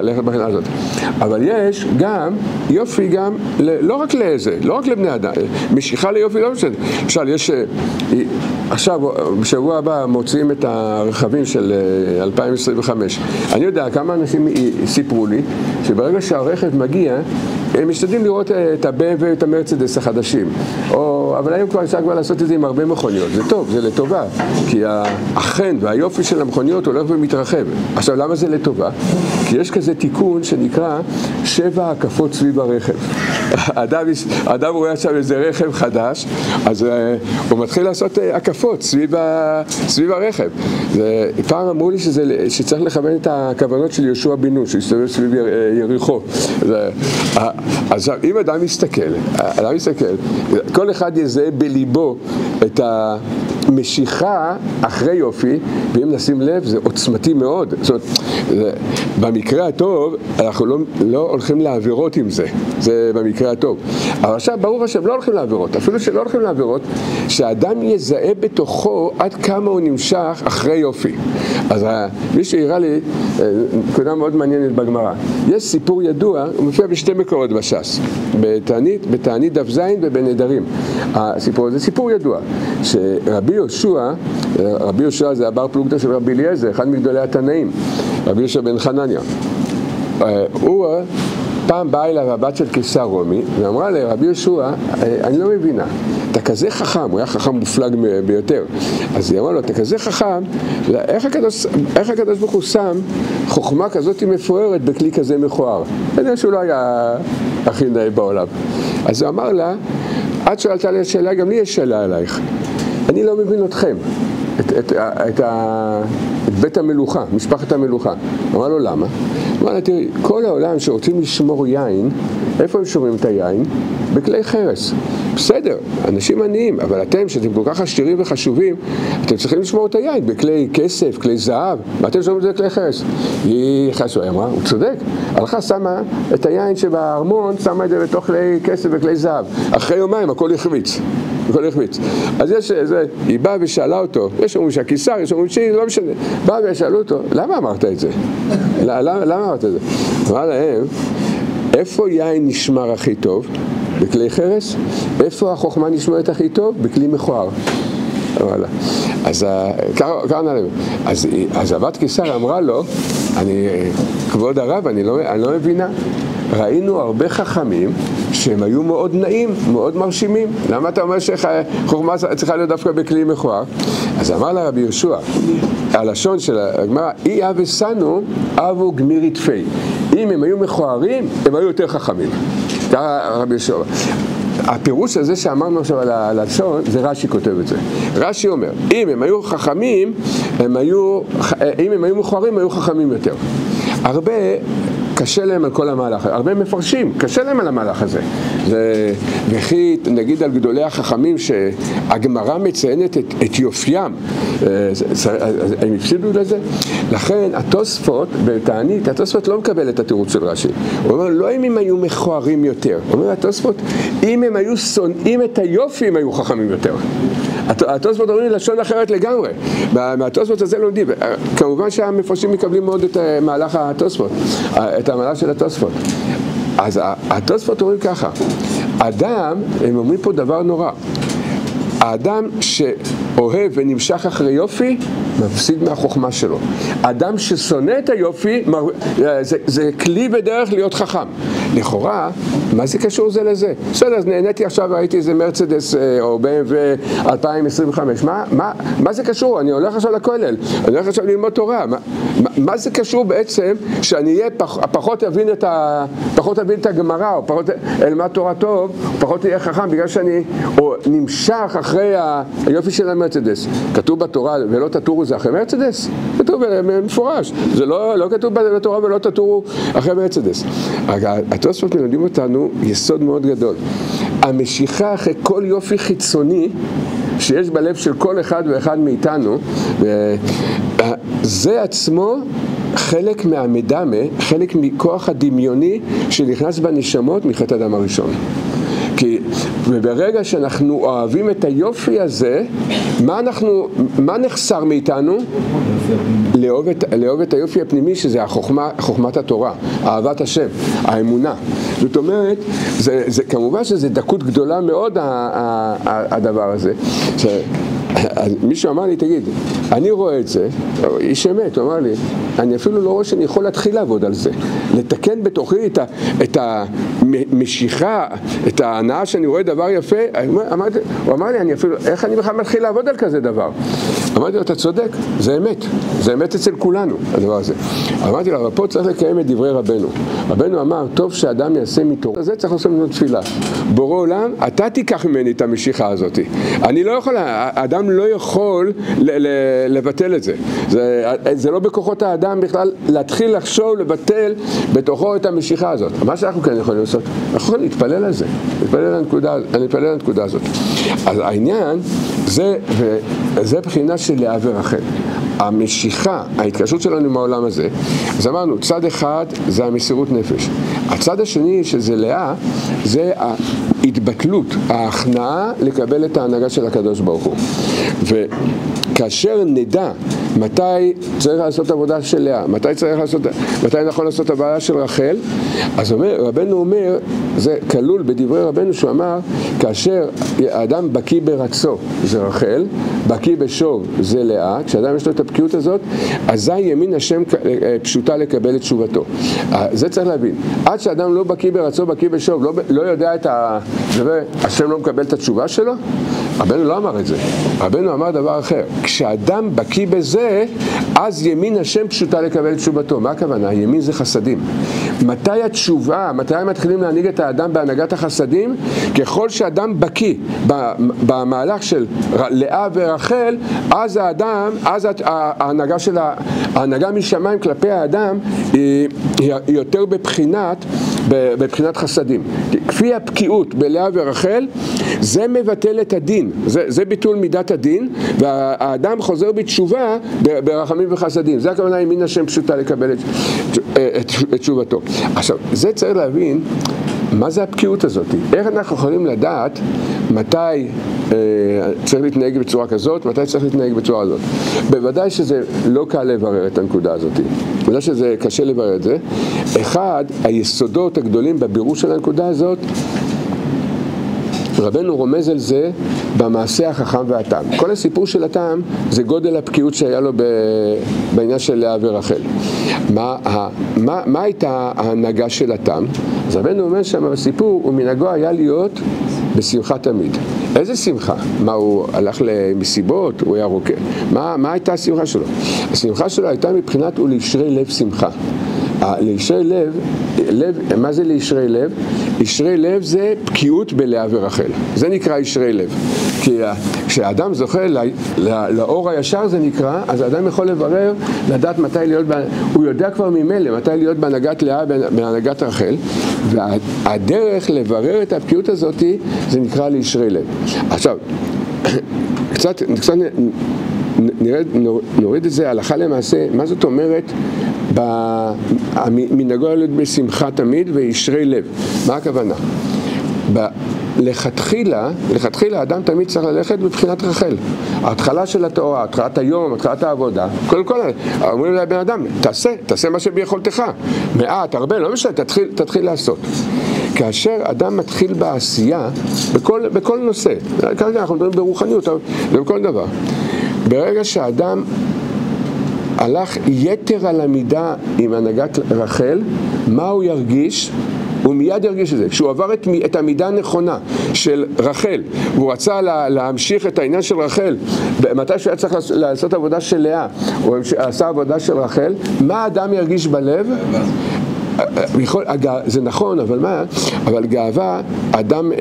ללכת מבחינה הזאת. אבל יש גם יופי גם, לא רק לזה, לא רק לבני אדם, משיכה ליופי לא משנה. למשל, יש, עכשיו, בשבוע הבא מוציאים את הרכבים של 2025. אני יודע כמה אנשים סיפרו לי שברגע שהרכב מגיע, משתדלים לראות את ה-BMW ה-BMW את המרצדס החדשים. או, אבל היום כבר אפשר כבר לעשות את זה עם הרבה מכוניות. זה טוב, זה לטובה. כי החן והיופי של המכוניות הולך ומתרחב. עכשיו, למה זה לטובה? כי יש כזה תיקון שנקרא שבע הקפות סביב הרכב. אדם, אדם רואה עכשיו איזה רכב חדש, אז uh, הוא מתחיל לעשות uh, הקפות סביב, ה, סביב הרכב. פעם אמרו לי שזה, שצריך לכוון את הכוונות של יהושע בן נון, שיסתובב סביב יריחו. אז אם אדם מסתכל, אדם מסתכל, כל אחד יזהה בליבו את ה... משיכה אחרי יופי, ואם נשים לב זה עוצמתי מאוד. זאת אומרת, במקרה הטוב אנחנו לא, לא הולכים לעבירות עם זה, זה במקרה הטוב. אבל עכשיו ברור השם לא הולכים לעבירות, אפילו שלא הולכים לעבירות, שאדם יזהה בתוכו עד כמה הוא נמשך אחרי יופי. אז מישהו הראה לי אה, נקודה מאוד מעניינת בגמרא. יש סיפור ידוע, הוא מופיע בשתי מקורות בש"ס, בתענית, בתענית דף ז' ובנדרים. הסיפור הזה סיפור ידוע, שרבי יהושע, רבי יהושע זה הבר פלוגתא של רבי אליעזר, אחד מגדולי התנאים, רבי יהושע בן חנניה. אה, הוא פעם באה אליו הבת של קיסר רומי ואמרה לרבי יהושע, אה, אני לא מבינה, אתה כזה חכם, הוא היה חכם מופלג ביותר, אז היא אמרה לו, אתה כזה חכם, איך הקדוש, איך ברוך הוא שם חוכמה כזאת מפוארת בכלי כזה מכוער? אני יודע שהוא לא היה הכי נאה בעולם. אז הוא אמר לה, את שאלת עליה שאלה, גם לי יש שאלה עלייך. אני לא מבין אתכם, את, את, את, את, את בית המלוכה, משפחת המלוכה. אמר לו, למה? אמר לה, תראי, כל העולם שרוצים לשמור יין, איפה הם שומרים את היין? בכלי חרס. בסדר, אנשים עניים, אבל אתם, שאתם כל כך עשירים וחשובים, אתם צריכים לשמור את היין בכלי כסף, כלי זהב, ואתם שומרים את זה בכלי חרס. היא חשבה, היא אמרה, הוא צודק. הלכה, שמה את היין שבארמון, שמה את זה בתוך כלי כסף וכלי זהב. אחרי יומיים הכל החמיץ. הכל החמיץ. אז יש איזה, היא באה ושאלה אותו, יש אומרים שהקיסר, יש אומרים שהיא, לא משנה. באה ושאלו אותו, למה אמרת את זה? למה, למה אמרת את זה? אמר להם, איפה יין נשמר הכי טוב? בכלי חרס? איפה החוכמה נשמרת הכי טוב? בכלי מכוער. וואלה. אז ככה נעלם. אז, אז הבת קיסר אמרה לו, אני, כבוד הרב, אני לא, אני לא מבינה. ראינו הרבה חכמים שהם היו מאוד נעים, מאוד מרשימים. למה אתה אומר שחוכמה צריכה להיות דווקא בכלי מכוער? אז אמר לה רבי יהושע, הלשון של הגמרא, אי אבי סנו אבו גמירי תפי. אם הם היו מכוערים, הם היו יותר חכמים. ככה רבי יהושע. הפירוש הזה שאמרנו עכשיו על הלשון, זה רש"י כותב את זה. רש"י אומר, אם הם היו חכמים, הם היו, אם הם היו מכוערים, הם היו חכמים יותר. הרבה קשה להם על כל המהלך, הרבה מפרשים, קשה להם על המהלך הזה. וכי נגיד על גדולי החכמים שהגמרא מציינת את, את יופיים, אה, הם הפסידו לזה? לכן התוספות, בתענית, התוספות לא מקבל את התירוץ של רש"י. הוא אומר, לא אם הם היו מכוערים יותר, הוא אומר התוספות, אם הם היו שונאים את היופי, הם היו חכמים יותר. התוספות אומרים לשון אחרת לגמרי. מהתוספות הזה לומדים. כמובן שהמפרשים מקבלים מאוד את אה, מהלך התוספות, אה, את המהלך של התוספות. אז התוספות אומרים ככה, אדם, הם אומרים פה דבר נורא, האדם שאוהב ונמשך אחרי יופי, מפסיד מהחוכמה שלו. אדם ששונא את היופי, זה, זה כלי ודרך להיות חכם. לכאורה, מה זה קשור זה לזה? בסדר, אז נהניתי עכשיו, ראיתי איזה מרצדס אה, או BMW 2025, מה, מה, מה זה קשור? אני הולך עכשיו לכולל, אני הולך עכשיו ללמוד תורה, מה, מה, זה קשור בעצם שאני אהיה פח, פחות אבין את, את הגמרא, או פחות אלמד תורה טוב, פחות אהיה חכם, בגלל שאני או נמשך אחרי היופי של המרצדס. כתוב בתורה, ולא תטורו זה אחרי מרצדס? כתוב במפורש. זה לא, לא כתוב בתורה ולא תטורו אחרי מרצדס. התוספות מלמדים אותנו יסוד מאוד גדול. המשיכה אחרי כל יופי חיצוני שיש בלב של כל אחד ואחד מאיתנו, זה עצמו חלק מהמדמה, חלק מכוח הדמיוני שנכנס בנשמות מחטא הדם הראשון. וברגע שאנחנו אוהבים את היופי הזה, מה אנחנו, מה נחסר מאיתנו? לאהוב את, לאהוב את היופי הפנימי שזה החוכמה, חוכמת התורה, אהבת השם, האמונה. זאת אומרת, זה, זה, כמובן שזה דקות גדולה מאוד הדבר הזה. ש... מישהו אמר לי, תגיד, אני רואה את זה, איש אמת, הוא אמר לי, אני אפילו לא רואה שאני יכול להתחיל לעבוד על זה, לתקן בתוכי את, ה, את המשיכה, את ההנאה שאני רואה דבר יפה, אמרתי, הוא אמר לי, אני אפילו, איך אני בכלל מתחיל לעבוד על כזה דבר? אמרתי לו, אתה צודק, זה אמת, זה אמת אצל כולנו, הדבר הזה. אמרתי לו, אבל פה צריך לקיים את דברי רבנו. רבנו אמר, טוב שאדם יעשה מתור, זה צריך לעשות ממנו תפילה. בורא עולם, אתה תיקח ממני את המשיכה הזאת. אני לא יכול, האדם לא יכול לבטל את זה. זה. זה לא בכוחות האדם בכלל להתחיל לחשוב, לבטל בתוכו את המשיכה הזאת. מה שאנחנו כן יכולים לעשות, יכולים להתפלל על זה, להתפלל על הנקודה, להתפלל על הנקודה הזאת. אז העניין זה, וזה בחינה של לאה ורחל. המשיכה, ההתקשרות שלנו עם העולם הזה, אז אמרנו, צד אחד זה המסירות נפש. הצד השני, שזה לאה, זה ההתבטלות, ההכנעה לקבל את ההנהגה של הקדוש ברוך הוא. וכאשר נדע מתי צריך לעשות עבודה של לאה, מתי צריך לעשות, מתי נכון לעשות עבודה של רחל, אז אומר, רבנו אומר, זה כלול בדברי רבנו שהוא אמר, כאשר האדם בקיא ברצו זה רחל, בקיא בשוב זה לאה, כשאדם יש לו את הבקיאות הזאת, אזי ימין השם אה, פשוטה לקבל את תשובתו. אה, זה צריך להבין. עד שאדם לא בקיא ברצו, בקיא בשוב, לא, לא יודע את ה... השם לא מקבל את התשובה שלו? רבנו לא אמר את זה, רבנו אמר דבר אחר. כשאדם בקיא בזה, אז ימין השם פשוטה לקבל תשובתו. מה הכוונה? ימין זה חסדים. מתי התשובה, מתי מתחילים להנהיג את האדם בהנהגת החסדים? ככל שאדם בקיא במהלך של לאה ורחל, אז האדם, אז ההנהגה של ההנהגה משמיים כלפי האדם היא, היא יותר בבחינת, בבחינת חסדים. כפי הבקיאות בלאה ורחל, זה מבטל את הדין, זה, זה ביטול מידת הדין, והאדם חוזר בתשובה ברחמים וחסדים. זה הכוונה ימין השם פשוטה לקבל את, את, את תשובתו. עכשיו, זה צריך להבין מה זה הבקיאות הזאת? איך אנחנו יכולים לדעת מתי אה, צריך להתנהג בצורה כזאת, מתי צריך להתנהג בצורה הזאת? בוודאי שזה לא קל לברר את הנקודה הזאת. בוודאי שזה קשה לברר את זה. אחד, היסודות הגדולים בבירור של הנקודה הזאת רבנו רומז על זה במעשה החכם והתם. כל הסיפור של התם זה גודל הבקיאות שהיה לו בעניין של לאה ורחל. מה, מה, מה הייתה ההנהגה של התם? אז רבנו אומר שם בסיפור, ומנהגו היה להיות בשמחה תמיד. איזה שמחה? מה, הוא הלך למסיבות? הוא היה רוקד? מה, מה הייתה השמחה שלו? השמחה שלו הייתה מבחינת ולישרי לב שמחה. לישרי לב, לב, מה זה לישרי לב? ישרי לב זה בקיאות בלאה ורחל, זה נקרא ישרי לב. כי כשאדם זוכה לאור הישר זה נקרא, אז האדם יכול לברר, לדעת מתי להיות, הוא יודע כבר ממילא מתי להיות בהנהגת לאה, בהנהגת רחל, והדרך לברר את הבקיאות הזאת זה נקרא לישרי לב. עכשיו, (coughs) קצת, קצת נרד, נוריד את זה הלכה למעשה, מה זאת אומרת מנהגו להיות בשמחה תמיד וישרי לב. מה הכוונה? לכתחילה, לכתחילה אדם תמיד צריך ללכת מבחינת רחל. ההתחלה של התורה, התחלת היום, התחלת העבודה, קודם כל אומרים לבן אדם, תעשה, תעשה מה שביכולתך. מעט, הרבה, לא משנה, תתחיל, תתחיל לעשות. כאשר אדם מתחיל בעשייה, בכל, בכל נושא, כרגע אנחנו מדברים ברוחניות, אבל בכל דבר. ברגע שאדם הלך יתר על המידה עם הנהגת רחל, מה הוא ירגיש? הוא מיד ירגיש את זה. כשהוא עבר את, את המידה הנכונה של רחל, והוא רצה לה, להמשיך את העניין של רחל, מתי שהוא היה צריך לעשות עבודה של לאה, הוא עשה עבודה של רחל, מה האדם ירגיש בלב? יכול, זה נכון, אבל מה? אבל גאווה, אדם אה,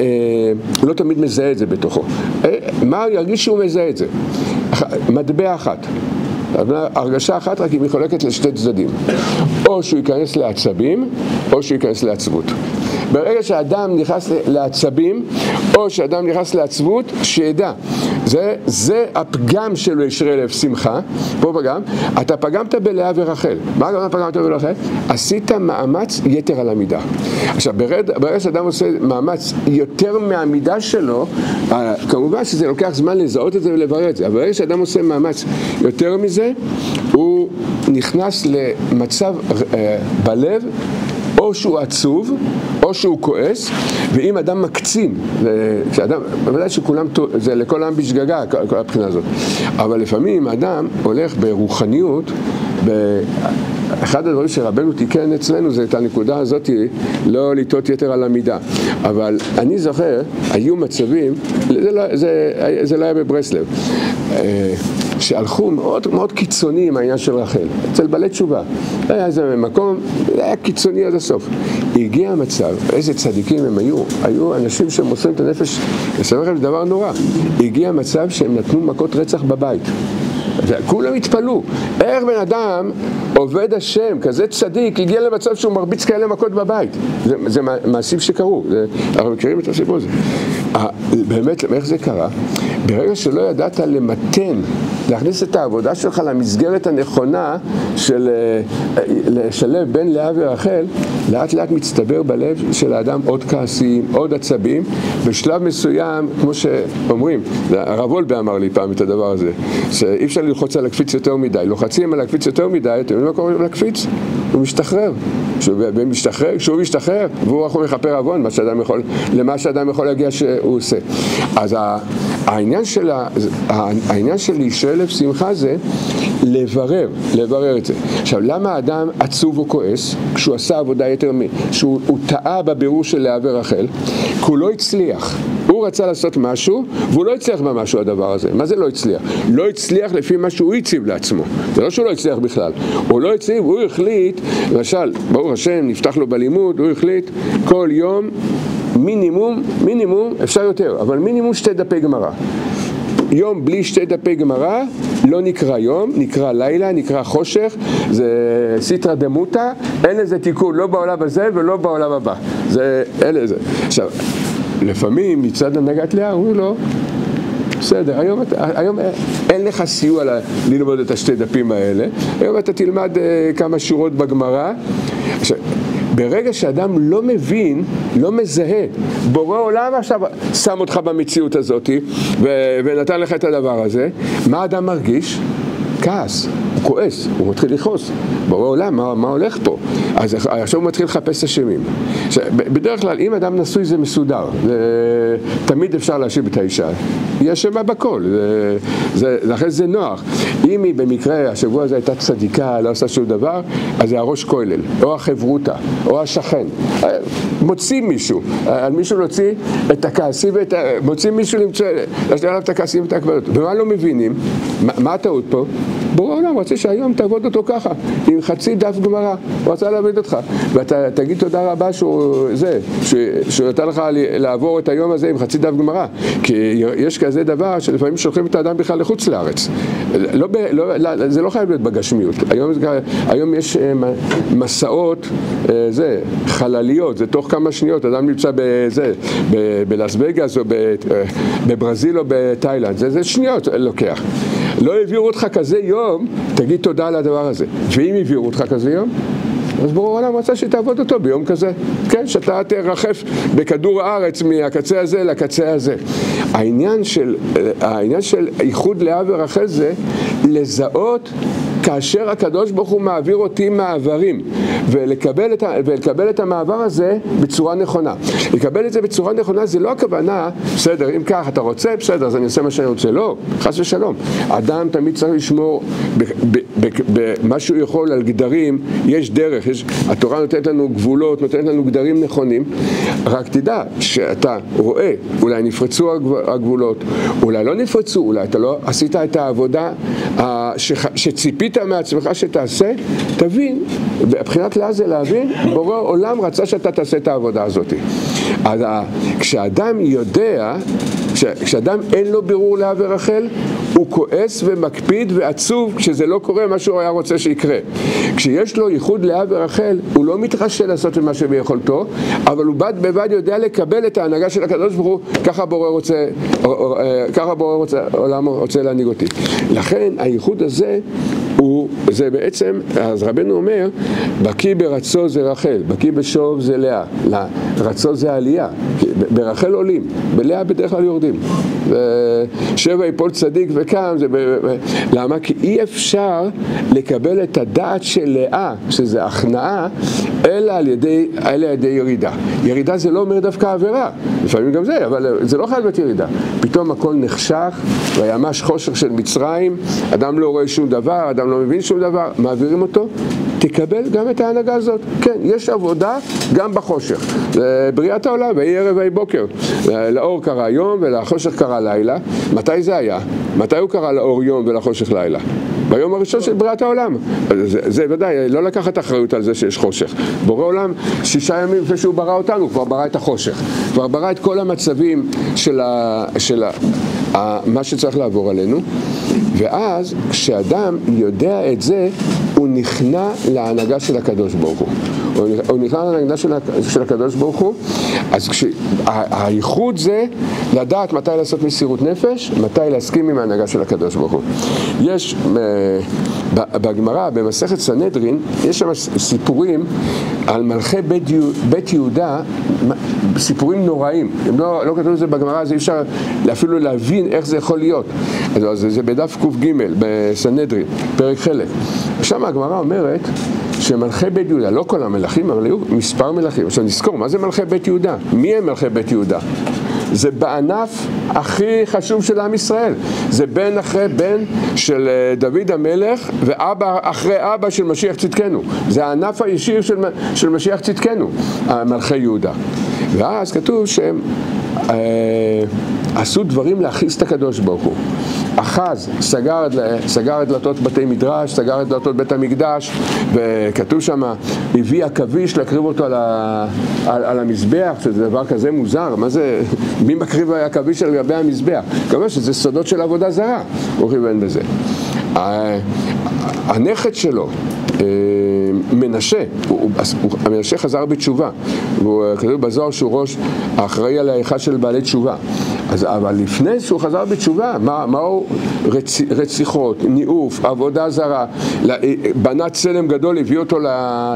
לא תמיד מזהה את זה בתוכו. אה, מה הוא ירגיש שהוא מזהה את זה? מטבע אחת. הרגשה אחת רק היא מחולקת לשתי צדדים. או שהוא ייכנס לעצבים, או שהוא ייכנס לעצבות. ברגע שאדם נכנס לעצבים, או שאדם נכנס לעצבות, שידע, זה, זה הפגם של ישרי לב שמחה, פה פגם, אתה פגמת בלאה ורחל. מה הכוונה פגמת בלאה ורחל? עשית מאמץ יתר על המידה. עכשיו, ברגע שאדם עושה מאמץ יותר מהמידה שלו, אה, כמובן שזה לוקח זמן לזהות את זה ולברר את זה, אבל ברגע שאדם עושה מאמץ יותר מזה, הוא נכנס למצב אה, בלב או שהוא עצוב, או שהוא כועס, ואם אדם מקצין, כשאדם, בוודאי שכולם, זה לכל העם בשגגה, כל הבחינה הזאת, אבל לפעמים אדם הולך ברוחניות, ב... אחד הדברים שרבנו תיקן אצלנו זה את הנקודה הזאת, לא לטעות יתר על המידה. אבל אני זוכר, היו מצבים, זה לא, זה, זה לא היה בברסלב, אה, שהלכו מאוד מאוד קיצוני עם העניין של רחל, אצל בעלי תשובה. היה איזה מקום, היה קיצוני עד הסוף. הגיע המצב, איזה צדיקים הם היו, היו אנשים שמוסרים את הנפש, אספר לכם דבר נורא. הגיע המצב שהם נתנו מכות רצח בבית. כולם התפלאו, איך בן אדם עובד השם, כזה צדיק, הגיע למצב שהוא מרביץ כאלה מכות בבית. זה, זה מעשים שקרו, זה, אנחנו מכירים את הסיפור הזה. באמת, איך זה קרה? ברגע שלא ידעת למתן, להכניס את העבודה שלך למסגרת הנכונה של אה, לשלב בין לאה ורחל, לאט לאט מצטבר בלב של האדם עוד כעסים, עוד עצבים. בשלב מסוים, כמו שאומרים, הרב וולבה אמר לי פעם את הדבר הזה, שאי אפשר ללחוץ על הקפיץ יותר מדי. לוחצים על הקפיץ יותר מדי, אתם יודעים מה קורה לקפיץ? הוא משתחרר. ומשתחרר, כשהוא משתחרר, והוא יכול לכפר עוון, מה שאדם יכול, למה שאדם יכול להגיע שהוא עושה. אז העניין של, העניין של להישאל לב שמחה זה לברר, לברר את זה. עכשיו, למה האדם עצוב או כועס כשהוא עשה עבודה יותר מ... שהוא טעה בבירור של לאה ורחל? כי הוא לא הצליח. הוא רצה לעשות משהו, והוא לא הצליח במשהו הדבר הזה. מה זה לא הצליח? לא הצליח לפי מה שהוא הציב לעצמו. זה לא שהוא לא הצליח בכלל. הוא לא הציב, הוא החליט, למשל, ברוך השם, נפתח לו בלימוד, הוא החליט כל יום מינימום, מינימום, אפשר יותר, אבל מינימום שתי דפי גמרא. יום בלי שתי דפי גמרא לא נקרא יום, נקרא לילה, נקרא חושך, זה סיטרא דמותא, אין לזה תיקון לא בעולם הזה ולא בעולם הבא. זה, אלה זה. עכשיו, לפעמים מצד הנהגת לאה אומרים לו, בסדר, היום, היום אין לך סיוע ללמוד את השתי דפים האלה, היום אתה תלמד uh, כמה שורות בגמרא. ברגע שאדם לא מבין, לא מזהה, בורא עולם עכשיו שם אותך במציאות הזאת ונתן לך את הדבר הזה, מה אדם מרגיש? כעס, כועס, הוא מתחיל לכעוס. בורא עולם, מה, מה הולך פה? אז עכשיו הוא מתחיל לחפש אשמים. בדרך כלל, אם אדם נשוי זה מסודר, זה, תמיד אפשר להשיב את האישה. היא אשמה בכל, זה, זה, לכן זה נוח. אם היא במקרה, השבוע הזה הייתה צדיקה, לא עושה שום דבר, אז זה הראש כולל, או החברותה, או השכן. מוציא מישהו, על מישהו להוציא את הכעסים ואת. מוציא מישהו למצוא, להשאיר עליו את הכעסים ואת הכבדות. ומה לא מבינים? מה, מה הטעות פה? בורא העולם רוצה שהיום תעבוד אותו ככה, עם חצי דף גמרא, הוא רצה להעביד אותך. ואתה תגיד תודה רבה שהוא, זה, שהוא נתן לך לעבור את היום הזה עם חצי דף גמרא. כי יש כזה דבר שלפעמים שולחים את האדם בכלל לחוץ לארץ. לא, לא, לא, זה לא חייב להיות בגשמיות. היום, היום יש אה, מסעות, אה, זה, חלליות, זה תוך כמה שניות, אדם נמצא בזה, בלאס וגאס או אה, בברזיל או בתאילנד, זה, זה שניות לוקח. לא העבירו אותך כזה יום, תגיד תודה על הדבר הזה. ואם העבירו אותך כזה יום, אז ברור העולם רצה שתעבוד אותו ביום כזה. כן, שאתה תרחף בכדור הארץ מהקצה הזה לקצה הזה. העניין של, העניין של איחוד לאה ורחל זה לזהות כאשר הקדוש ברוך הוא מעביר אותי מעברים ולקבל את, ה, ולקבל את המעבר הזה בצורה נכונה. לקבל את זה בצורה נכונה זה לא הכוונה, בסדר, אם כך אתה רוצה, בסדר, אז אני עושה מה שאני רוצה. לא, חס ושלום. אדם תמיד צריך לשמור במה שהוא יכול על גדרים, יש דרך, יש, התורה נותנת לנו גבולות, נותנת לנו גדרים נכונים, רק תדע שאתה רואה, אולי נפרצו הגבולות, אולי לא נפרצו, אולי אתה לא עשית את העבודה שציפית ציפית מעצמך שתעשה, תבין, מבחינת לאה זה להבין, בורא עולם רצה שאתה תעשה את העבודה הזאת. אז כשאדם יודע, כשאדם אין לו בירור לאה ורחל, הוא כועס ומקפיד ועצוב כשזה לא קורה מה שהוא היה רוצה שיקרה. כשיש לו ייחוד לאה ורחל, הוא לא מתרשל לעשות את מה שביכולתו, אבל הוא בד בבד יודע לקבל את ההנהגה של הקדוש ברוך הוא, ככה בורא רוצה, ככה בורא רוצה, עולם רוצה להנהיג אותי. לכן הייחוד הזה הוא, זה בעצם, אז רבנו אומר, בקיא ברצו זה רחל, בקיא בשוב זה לאה, רצו זה עלייה, ברחל עולים, בלאה בדרך כלל יורדים. שבע יפול צדיק וקם, זה. למה? כי אי אפשר לקבל את הדעת של לאה, שזה הכנעה, אלא על ידי, אלא על ידי ירידה. ירידה זה לא אומר דווקא עבירה, לפעמים גם זה, אבל זה לא חייב להיות ירידה. פתאום הכל נחשך, וימש חושך של מצרים, אדם לא רואה שום דבר, אדם לא מבין שום דבר, מעבירים אותו, תקבל גם את ההנהגה הזאת. כן, יש עבודה גם בחושך. בריאת העולם, ויהי ערב ויהי בוקר. לאור קרא יום ולחושך קרא לילה. מתי זה היה? מתי הוא קרא לאור יום ולחושך לילה? ביום הראשון של בריאת העולם. זה, זה ודאי, לא לקחת אחריות על זה שיש חושך. בורא עולם, שישה ימים לפני שהוא ברא אותנו, כבר ברא את החושך. כבר ברא את כל המצבים של, ה, של ה, ה, מה שצריך לעבור עלינו. ואז כשאדם יודע את זה, הוא נכנע להנהגה של הקדוש ברוך הוא. הוא נכנע להנהגה של, של הקדוש ברוך הוא, אז כש, הייחוד זה לדעת מתי לעשות מסירות נפש, מתי להסכים עם ההנהגה של הקדוש ברוך הוא. יש אה, בגמרא, במסכת סנהדרין, יש שם סיפורים על מלכי בית, בית יהודה, סיפורים נוראים. אם לא, לא כתוב את זה בגמרא, אז אי אפשר אפילו להבין איך זה יכול להיות. אז זה בדף קג בסנהדרין, פרק חלק. שם הגמרא אומרת שמלכי בית יהודה, לא כל המלכים, אבל היו מספר מלכים. עכשיו נזכור, מה זה מלכי בית יהודה? מי הם מלכי בית יהודה? זה בענף הכי חשוב של עם ישראל. זה בן אחרי בן של אה, דוד המלך ואבא אחרי אבא של משיח צדקנו. זה הענף הישיר של, של משיח צדקנו, מלכי יהודה. ואז כתוב שהם אה, עשו דברים להכעיס את הקדוש ברוך הוא. אחז סגר, סגר את דלתות בתי מדרש, סגר את דלתות בית המקדש, וכתוב שם, הביא עכביש להקריב אותו על, ה, על, על המזבח, שזה דבר כזה מוזר, מה זה, מי מקריב עכביש על גבי המזבח? כמובן שזה סודות של עבודה זרה, הוא כיוון בזה. הנכד שלו, אה, מנשה, המנשה חזר בתשובה, והוא כתוב בזוהר שהוא ראש האחראי על ההיכל של בעלי תשובה. אז, אבל לפני שהוא חזר בתשובה, מה, מה הוא רצ, רציחות, ניאוף, עבודה זרה, בנה צלם גדול, הביא אותו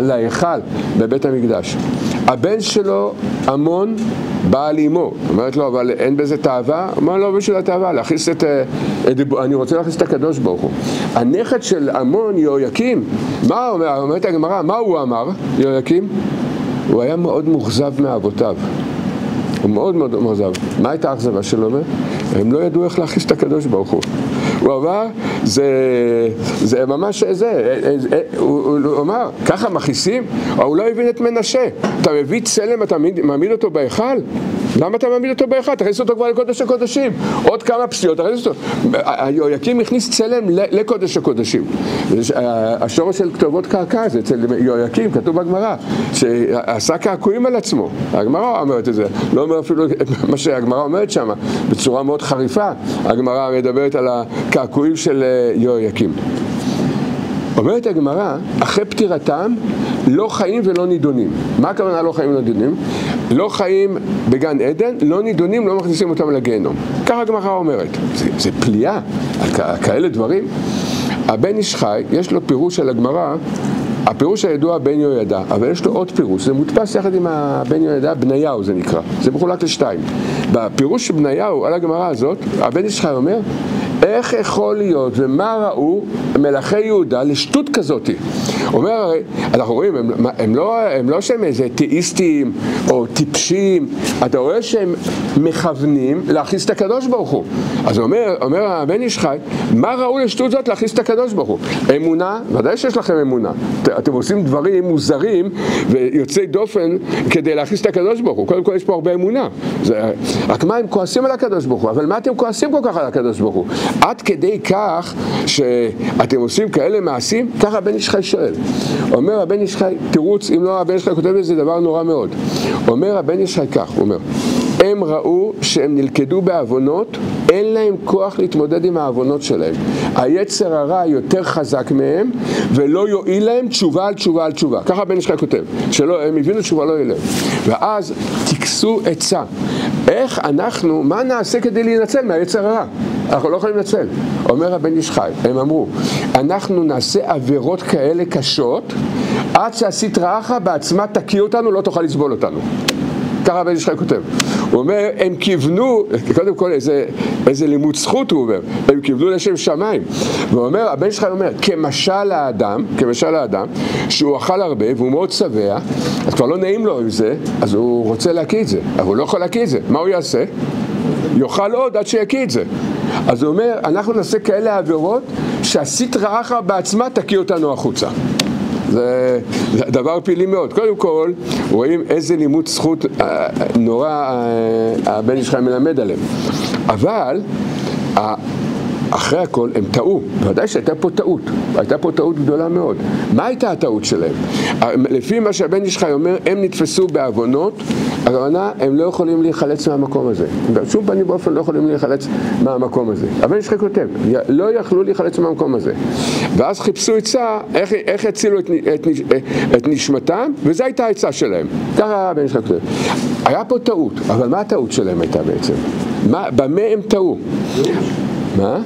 להיכל בבית המקדש. הבן שלו, עמון, בא על אימו, אומרת לו, אבל אין בזה תאווה? אומר לו, בשביל התאווה, להכניס את, את... אני רוצה להכניס את הקדוש ברוך הוא. הנכד של עמון, יהויקים, מה אומר, אומרת הגמרא, מה הוא אמר, יהויקים? הוא היה מאוד מאוכזב מאבותיו. הוא מאוד מאוד מאוכזב. מה הייתה האכזבה שלו? הם לא ידעו איך להכניס את הקדוש ברוך הוא. הוא אמר, זה, זה ממש זה, הוא, הוא אמר, ככה מכניסים? הוא לא הבין את מנשה. אתה מביא צלם, אתה מעמיד אותו בהיכל? למה אתה מעמיד אותו באחד? תכניס אותו כבר לקודש הקודשים. עוד כמה פסיעות, תכניס אותו. יהויקים הכניס צלם לקודש הקודשים. השורש של כתובות קעקע זה אצל יהויקים, כתוב בגמרא, שעשה קעקועים על עצמו. הגמרא אומרת את זה, לא אומר אפילו מה שהגמרא אומרת שם, בצורה מאוד חריפה. הגמרא מדברת על הקעקועים של אה, יהויקים. אומרת הגמרא, אחרי פטירתם לא חיים ולא נידונים. מה הכוונה לא חיים ולא נידונים? לא חיים בגן עדן, לא נידונים, לא מכניסים אותם לגיהנום. ככה הגמרא אומרת. זה, זה פליאה, כאלה דברים. הבן איש חי, יש לו פירוש על הגמרא, הפירוש הידוע בן יהוידע, אבל יש לו עוד פירוש, זה מודפס יחד עם הבן יהוידע, בניהו זה נקרא, זה מחולק לשתיים. בפירוש של בניהו על הגמרא הזאת, הבן איש חי אומר, איך יכול להיות ומה ראו מלאכי יהודה לשטות כזאת? אומר אנחנו רואים, הם, הם, לא, הם לא שהם איזה תאיסטים או טיפשים, אתה רואה שהם מכוונים להכניס את הקדוש ברוך הוא. אז אומר, אומר הבן איש חי, מה ראו לשטות זאת להכניס את הקדוש ברוך הוא? אמונה, ודאי שיש לכם אמונה. אתם עושים דברים מוזרים ויוצאי דופן כדי להכניס את הקדוש ברוך הוא. קודם כל יש פה הרבה אמונה. זה, רק מה, הם כועסים על הקדוש ברוך הוא, אבל מה אתם כועסים כל כך על הקדוש ברוך הוא? עד כדי כך שאתם עושים כאלה מעשים? ככה הבן איש חי שואל. אומר הבן איש חי, תירוץ, אם לא הבן איש חי כותב את זה, דבר נורא מאוד. אומר הבן איש חי כך, הוא אומר, הם ראו שהם נלכדו בעוונות, אין להם כוח להתמודד עם העוונות שלהם. היצר הרע יותר חזק מהם, ולא יועיל להם תשובה על תשובה על תשובה. ככה הבן איש חי כותב, שהם הבינו תשובה לא יהיה. ואז תכסו עצה. איך אנחנו, מה נעשה כדי להינצל מהיצר הרע? אנחנו לא יכולים לנצל. אומר הבן איש חי, הם אמרו, אנחנו נעשה עבירות כאלה קשות, עד שהסטרא אחא בעצמה תקיא אותנו, לא תוכל לסבול אותנו. ככה הבן ישחק כותב. הוא אומר, הם כיוונו, קודם כל איזה, איזה לימוד זכות הוא אומר, הם כיוונו לשם שמיים. והוא אומר, הבן ישחק אומר, כמשל האדם, כמשל האדם, שהוא אכל הרבה והוא מאוד שבע, אז כבר לא נעים לו עם זה, אז הוא רוצה להקיא את זה, אבל הוא לא יכול להקיא את זה. מה הוא יעשה? יאכל עוד עד שיקיא את זה. אז הוא אומר, אנחנו נעשה כאלה עבירות שהסטרא אחרא בעצמה תקיא אותנו החוצה. זה, דבר פילי מאוד. קודם כל, רואים איזה לימוד זכות אה, נורא אה, הבן חיים מלמד עליהם. אבל, אחרי הכל הם טעו, ודאי שהייתה פה טעות, הייתה פה טעות גדולה מאוד. מה הייתה הטעות שלהם? לפי מה שהבן איש חי אומר, הם נתפסו בעוונות, הכוונה, הם לא יכולים להיחלץ מהמקום הזה. בשום פנים באופן לא יכולים להיחלץ מהמקום הזה. הבן איש חי כותב, לא יכלו להיחלץ מהמקום הזה. ואז חיפשו עצה, איך, איך יצילו את, את, את נשמתם, וזו הייתה העצה שלהם. ככה הבן איש חי כותב. היה פה טעות, אבל מה הטעות שלהם הייתה בעצם? מה, במה הם טעו? מה?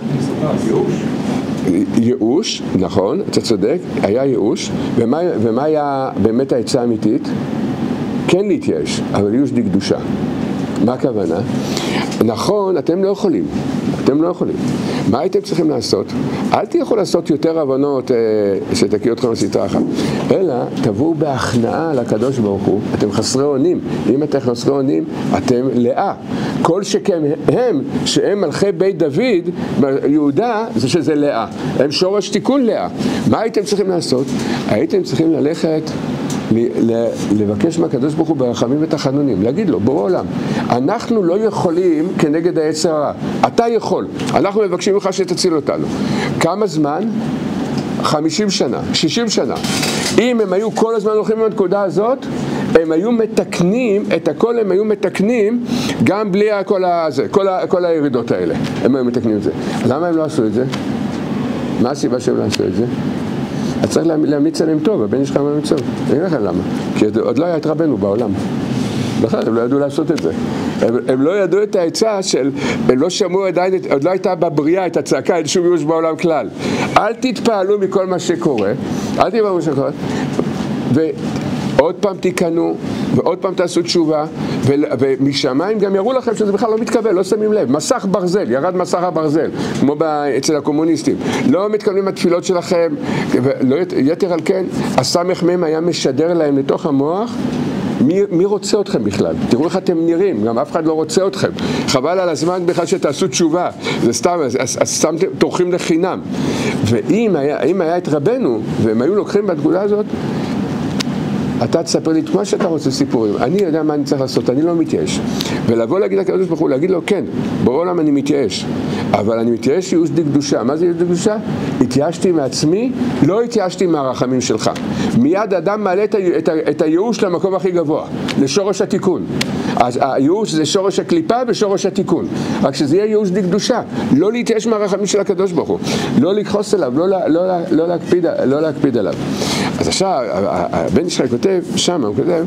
ייאוש, נכון, אתה צודק, היה ייאוש, ומה, ומה היה באמת העצה האמיתית? כן להתייאש, אבל ייאוש דקדושה. מה הכוונה? נכון, אתם לא יכולים, אתם לא יכולים. מה הייתם צריכים לעשות? אל תלכו לעשות יותר הבנות אה, שתקיא אתכם לסטרה אחת, אלא תבואו בהכנעה לקדוש ברוך הוא, אתם חסרי אונים. אם אתם חסרי אונים, אתם לאה. כל שכן הם, שהם מלכי בית דוד, יהודה, זה שזה לאה. הם שורש תיקון לאה. מה הייתם צריכים לעשות? הייתם צריכים ללכת לבקש מהקדוש ברוך הוא ברחמים ותחנונים, להגיד לו, בורא עולם, אנחנו לא יכולים כנגד העץ הרע, אתה יכול, אנחנו מבקשים ממך שתציל אותנו. כמה זמן? חמישים שנה, שישים שנה. אם הם היו כל הזמן הולכים עם הנקודה הזאת, הם היו מתקנים, את הכל הם היו מתקנים גם בלי כל, הזה, כל, ה, כל הירידות האלה. הם היו מתקנים את זה. למה הם לא עשו את זה? מה הסיבה שהם לא עשו את זה? אז צריך להמליץ עליהם טוב, הבן חייב להמליץ טוב. אני אגיד לכם למה. כי עוד לא היה את רבנו בעולם. בכלל, הם לא ידעו לעשות את זה. הם, הם לא ידעו את העצה של, הם לא שמעו עדיין, עוד לא הייתה בבריאה את הצעקה, אין שום ייאוש בעולם כלל. אל תתפעלו מכל מה שקורה, אל תתפעלו מכל מה שקורה, ועוד פעם תיכנעו, ועוד פעם תעשו תשובה, ומשמיים גם יראו לכם שזה בכלל לא מתקבל, לא שמים לב. מסך ברזל, ירד מסך הברזל, כמו אצל הקומוניסטים. לא מתקבלים התפילות שלכם, ולא, יתר על כן, הסמ"ם היה משדר להם לתוך המוח מי, מי רוצה אתכם בכלל? תראו איך אתם נראים, גם אף אחד לא רוצה אתכם. חבל על הזמן בכלל שתעשו תשובה, זה סתם, אז, אז סתם טורחים לחינם. ואם היה, היה את רבנו, והם היו לוקחים בנקודה הזאת, אתה תספר לי את מה שאתה רוצה סיפורים, אני יודע מה אני צריך לעשות, אני לא מתייאש. ולבוא להגיד לקדוש ברוך הוא, להגיד לו, כן, בעולם אני מתייאש, אבל אני מתייאש ייאוש דקדושה. מה זה ייאוש דקדושה? התייאשתי מעצמי, לא התייאשתי מהרחמים שלך. מיד אדם מעלה את, את, את הייאוש למקום הכי גבוה, לשורש התיקון. אז הייאוש זה שורש הקליפה ושורש התיקון. רק שזה יהיה ייאוש דקדושה, לא להתייאש מהרחמים של הקדוש ברוך הוא, לא לכעוס עליו, לא, לא, לא, לא, להקפיד, לא להקפיד עליו. אז עכשיו, הבן ישראל כותב, שם הוא כותב,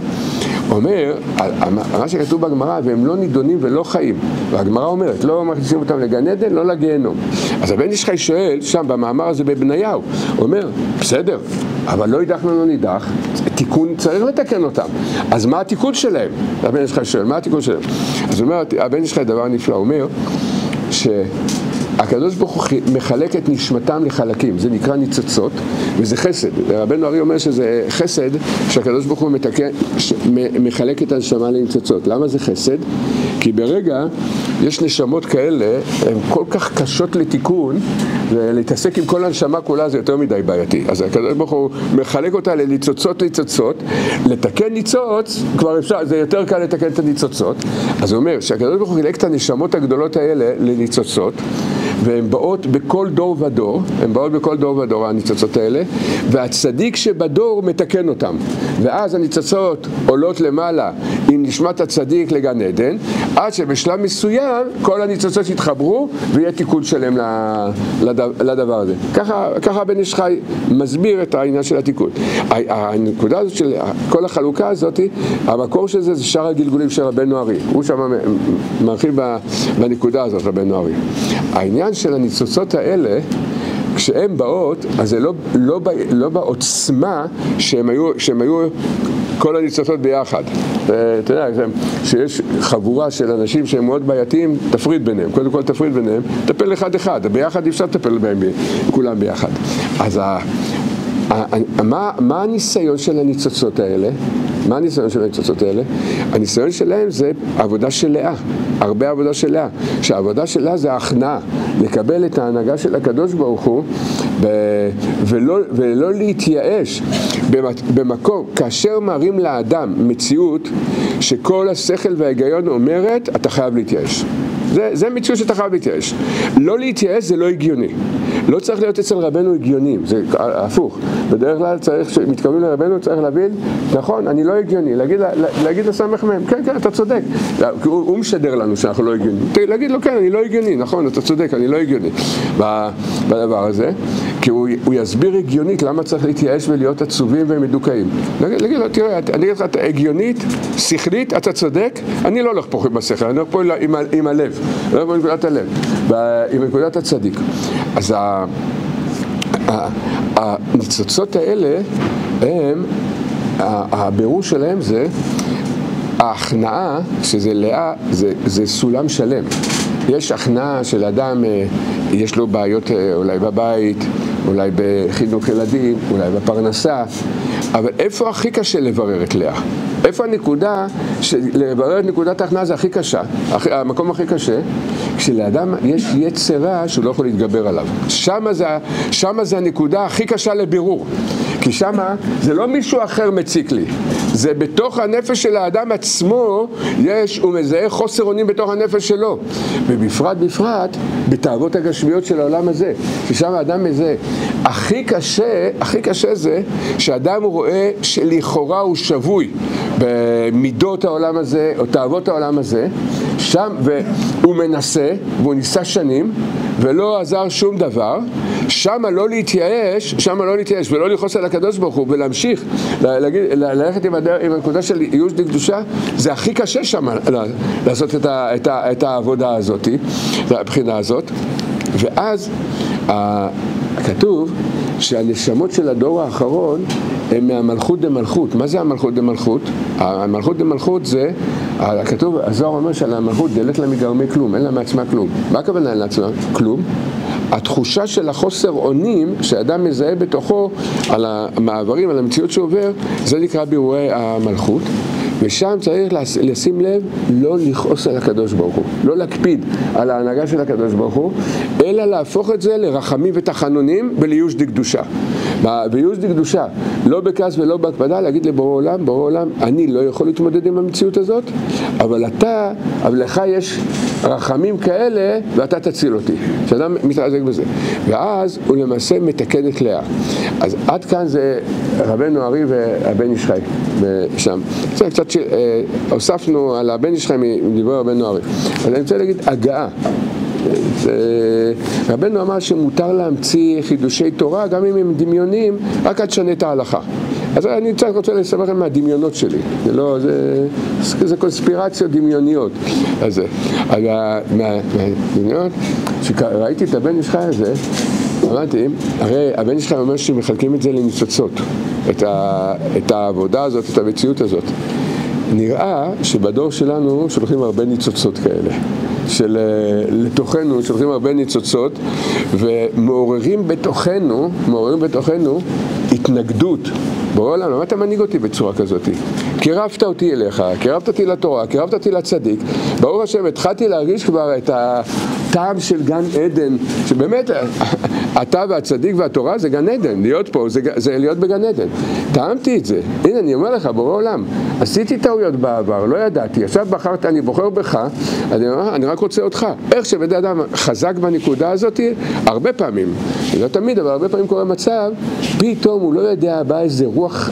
אומר, מה שכתוב בגמרא, והם לא נידונים ולא חיים. והגמרא אומרת, לא מכניסים אותם לגן עדן, לא לגיהנום. אז הבן איש חי שואל, שם במאמר הזה בבניהו, אומר, בסדר, אבל לא יידח ממנו נידח, תיקון, צריך לתקן אותם. אז מה התיקון שלהם? הבן איש חי שואל, מה התיקון שלהם? אז אומר, הבן איש חי דבר נפלא, אומר, ש... הקדוש ברוך הוא מחלק את נשמתם לחלקים, זה נקרא ניצוצות, וזה חסד. רבנו ארי אומר שזה חסד שהקדוש ברוך הוא מתקן, מחלק את הנשמה לניצוצות. למה זה חסד? כי ברגע, יש נשמות כאלה, הן כל כך קשות לתיקון, ולהתעסק עם כל הנשמה כולה זה יותר מדי בעייתי. אז הקדוש ברוך הוא מחלק אותה לניצוצות ניצוצות, לתקן ניצוץ, כבר אפשר, זה יותר קל לתקן את הניצוצות. אז הוא אומר שהקדוש ברוך הוא חילק את הנשמות הגדולות האלה לניצוצות. והן באות בכל דור ודור, הן באות בכל דור ודור הניצוצות האלה, והצדיק שבדור מתקן אותן. ואז הניצוצות עולות למעלה עם נשמת הצדיק לגן עדן, עד שבשלב מסוים כל הניצוצות יתחברו ויהיה תיקון שלם לדבר הזה. ככה, ככה הבן איש חי מסביר את העניין של התיקון. הנקודה הזאת של כל החלוקה הזאת, המקור של זה זה שאר הגלגולים של רבנו ארי. הוא שם מרחיב בנקודה הזאת, רבנו ארי. העניין של הניצוצות האלה כשהן באות, אז זה לא, לא, לא בעוצמה שהן היו, שהן היו כל הניצוצות ביחד. אתה יודע, שיש חבורה של אנשים שהם מאוד בעייתיים, תפריד ביניהם. קודם כל תפריד ביניהם, טפל אחד-אחד, ביחד אי אפשר לטפל בהם כולם ביחד. אז ה... מה, מה הניסיון של הניצוצות האלה? מה הניסיון של הניצוצות האלה? הניסיון שלהם זה עבודה של לאה, הרבה עבודה של לאה. שהעבודה של לאה זה ההכנעה, לקבל את ההנהגה של הקדוש ברוך הוא ב... ולא, ולא להתייאש במקום, כאשר מראים לאדם מציאות שכל השכל וההיגיון אומרת, אתה חייב להתייאש. זה, זה מציאות שאתה חייב להתייאש. לא להתייאש זה לא הגיוני. לא צריך להיות אצל רבנו הגיונים, זה הפוך. בדרך כלל צריך, כשמתקרבים לרבנו צריך להבין, נכון, אני לא הגיוני. להגיד, להגיד לסמ"ך מהם, כן, כן, אתה צודק. הוא, הוא משדר לנו שאנחנו לא הגיונים. להגיד לו, כן, אני לא הגיוני, נכון, אתה צודק, אני לא הגיוני בדבר הזה. כי הוא, הוא יסביר הגיונית למה צריך להתייאש ולהיות עצובים ומדוכאים. להגיד לו, תראה, אני אגיד לך, הגיונית, שכלית, אתה צודק, אני לא הולך פה עם השכל, אני הולך פה עם, עם הלב, אני הולך פה עם נקודת הלב, עם נקודת הצדיק. אז הניצוצות האלה, הם, הבירור שלהם זה ההכנעה, שזה לאה, זה, זה סולם שלם. יש הכנעה של אדם, אה, יש לו בעיות אה, אולי בבית, אולי בחינוך ילדים, אולי בפרנסה, אבל איפה הכי קשה לברר את לאה? איפה הנקודה, לברר את נקודת ההכנעה זה הכי קשה, המקום הכי קשה, כשלאדם יש יצרה שהוא לא יכול להתגבר עליו. שמה זה, שמה זה הנקודה הכי קשה לבירור. כי שמה זה לא מישהו אחר מציק לי, זה בתוך הנפש של האדם עצמו, יש, הוא מזהה חוסר אונים בתוך הנפש שלו. ובפרט בפרט בתאוות הגשמיות של העולם הזה, ששם האדם מזהה. הכי קשה, הכי קשה זה שאדם רואה שלכאורה הוא שבוי במידות העולם הזה, או תאוות העולם הזה, שם, והוא מנסה, והוא ניסה שנים, ולא עזר שום דבר, שמה לא להתייאש, שמה לא להתייאש ולא לכעוס על הקדוש ברוך הוא ולהמשיך, להגיד, ללכת עם, הדרך, עם הנקודה של ייאוש דקדושה, זה הכי קשה שמה לעשות את, ה, את, ה, את העבודה הזאת, הבחינה הזאת, ואז כתוב שהנשמות של הדור האחרון הם מהמלכות דמלכות. מה זה המלכות דמלכות? המלכות דמלכות זה, כתוב, הזוהר אומר שעל המלכות דלת לה מגרמי כלום, אין לה מעצמה כלום. מה הכוונה לעצמה? כלום. התחושה של החוסר אונים שאדם מזהה בתוכו על המעברים, על המציאות שעובר, זה נקרא בירורי המלכות. ושם צריך לשים לב לא לכעוס על הקדוש ברוך הוא, לא להקפיד על ההנהגה של הקדוש ברוך הוא, אלא להפוך את זה לרחמים ותחנונים ולייאוש דקדושה. בייאוש דקדושה, לא בכעס ולא בהקפדה, להגיד לבורא עולם, בורא עולם, אני לא יכול להתמודד עם המציאות הזאת, אבל אתה, אבל לך יש רחמים כאלה ואתה תציל אותי. שאדם מתעזק בזה. ואז הוא למעשה מתקן את לאה. אז עד כאן זה רבנו ארי והבן איש חי שם. קצת ש... אה, הוספנו על הבן איש חי מדברי רבנו ארי. אז אני רוצה להגיד הגעה. רבנו אמר שמותר להמציא חידושי תורה גם אם הם דמיונים, רק עד שנה את ההלכה. אז אני קצת רוצה לספר לכם מהדמיונות שלי, זה לא, זה, זה קונספירציות דמיוניות. אז, אז מהדמיונות, כשראיתי את הבן חי הזה, אמרתי, הרי הבן חי אומר שמחלקים את זה לניצוצות, את, ה, את העבודה הזאת, את המציאות הזאת. נראה שבדור שלנו שולחים הרבה ניצוצות כאלה. של לתוכנו, שולחים הרבה ניצוצות ומעוררים בתוכנו, מעוררים בתוכנו התנגדות. בורא עולם, למה אתה מנהיג אותי בצורה כזאת? קירבת אותי אליך, קירבת אותי לתורה, קירבת אותי לצדיק. ברוך השם, התחלתי להרגיש כבר את הטעם של גן עדן, שבאמת, אתה והצדיק והתורה זה גן עדן, להיות פה זה, זה להיות בגן עדן. טעמתי את זה. הנה, אני אומר לך, בורא עולם, עשיתי טעויות בעבר, לא ידעתי, עכשיו בחרת, אני בוחר בך, אני, אני רק רוצה אותך. איך שבן אדם חזק בנקודה הזאת, הרבה פעמים, לא תמיד, אבל הרבה פעמים קורה מצב, פתאום הוא לא יודע, בא איזה רוח,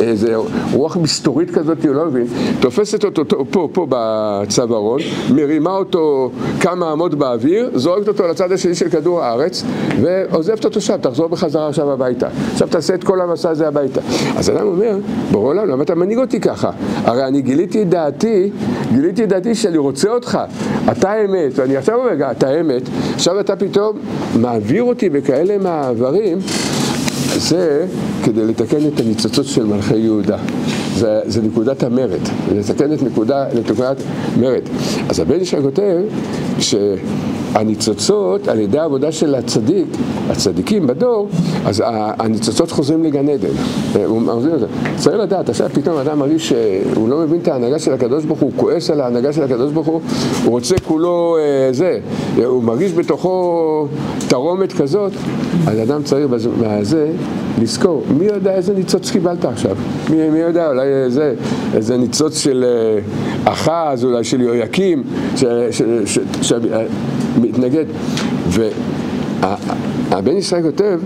איזה רוח מסתורית כזאת, הוא לא מבין, תופסת אותו פה, פה בצווארון, מרימה אותו כמה אמות באוויר, זורקת אותו לצד השני של כדור הארץ, ועוזבת אותו שם, תחזור בחזרה עכשיו הביתה. עכשיו תעשה את כל המסע הזה הביתה. אז אדם אומר, ברור עולם, למה אתה מנהיג אותי ככה? הרי אני גיליתי את דעתי, גיליתי את דעתי שאני רוצה אותך. אתה האמת, ואני עכשיו אומר, אתה האמת, עכשיו אתה פתאום מעביר אותי בכאלה מעברים, זה כדי לתקן את הניצוצות של מלכי יהודה. זה, זה נקודת המרד, לתקן את נקודה, נקודת מרד. אז הבן איש כותב שהניצוצות על ידי העבודה של הצדיק, הצדיקים בדור, אז הניצוצות חוזרים לגן עדן. זה. צריך לדעת, עכשיו פתאום אדם מרגיש שהוא לא מבין את ההנהגה של הקדוש ברוך הוא, הוא כועס על ההנהגה של הקדוש ברוך הוא, הוא רוצה כולו אה, זה, הוא מרגיש בתוכו תרומת כזאת, אז אדם צריך בזה לזכור, מי יודע איזה ניצוץ קיבלת עכשיו? מי, מי יודע, אולי זה, איזה ניצוץ של אה, אחז, אולי של יהויקים, שמתנגד. והבן ישראל כותב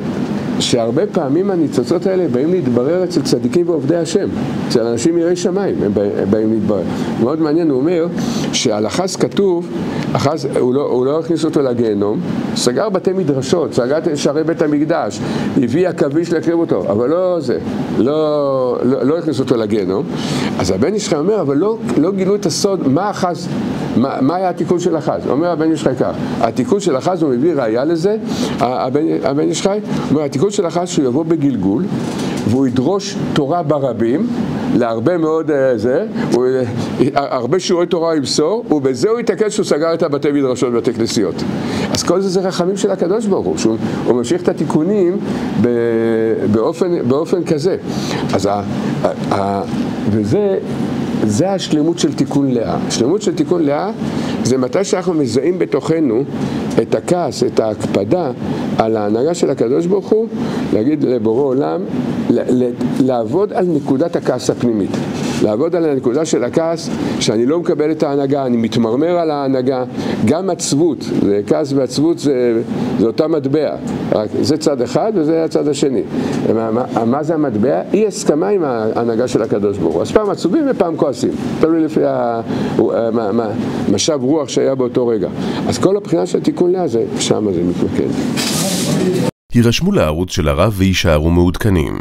שהרבה פעמים הניצוצות האלה באים להתברר אצל צדיקים ועובדי השם, אצל אנשים יראי שמיים הם באים להתברר. מאוד מעניין, הוא אומר שעל אחז כתוב, אחז, הוא לא, הוא לא הכניס אותו לגיהנום, סגר בתי מדרשות, סגר שערי בית המקדש, הביא עכביש להקריב אותו, אבל לא זה, לא, לא, לא הכניס אותו לגיהנום. אז הבן איש אומר, אבל לא, לא גילו את הסוד, מה אחז מה, מה היה התיקון של אחז? אומר הבן איש חי כך, התיקון של אחז, הוא מביא ראייה לזה, הבן, הבן איש אומר, התיקון של אחז שהוא יבוא בגלגול, והוא ידרוש תורה ברבים, להרבה מאוד אה, זה, הוא, אה, הרבה שיעורי תורה ימסור, ובזה הוא יתעקש שהוא סגר את הבתי מדרשות ובתי כנסיות. אז כל זה זה רחמים של הקדוש ברוך הוא, שהוא ממשיך את התיקונים באופן, באופן כזה. אז ה, ה, וזה זה השלמות של תיקון לאה. שלמות של תיקון לאה זה מתי שאנחנו מזהים בתוכנו את הכעס, את ההקפדה על ההנהגה של הקדוש ברוך הוא, להגיד לבורא עולם, לעבוד על נקודת הכעס הפנימית. לעבוד על הנקודה של הכעס, שאני לא מקבל את ההנהגה, אני מתמרמר על ההנהגה, גם עצבות, כעס ועצבות זה, זה אותה מטבע, רק זה צד אחד וזה הצד השני. מה, מה, זה המטבע? אי הסכמה עם ההנהגה של הקדוש ברוך הוא. אז פעם עצובים ופעם כועסים, תלוי לפי המשב רוח שהיה באותו רגע. אז כל הבחינה של תיקון לאה זה, שם זה מתמקד. הירשמו לערוץ של הרב ויישארו מעודכנים.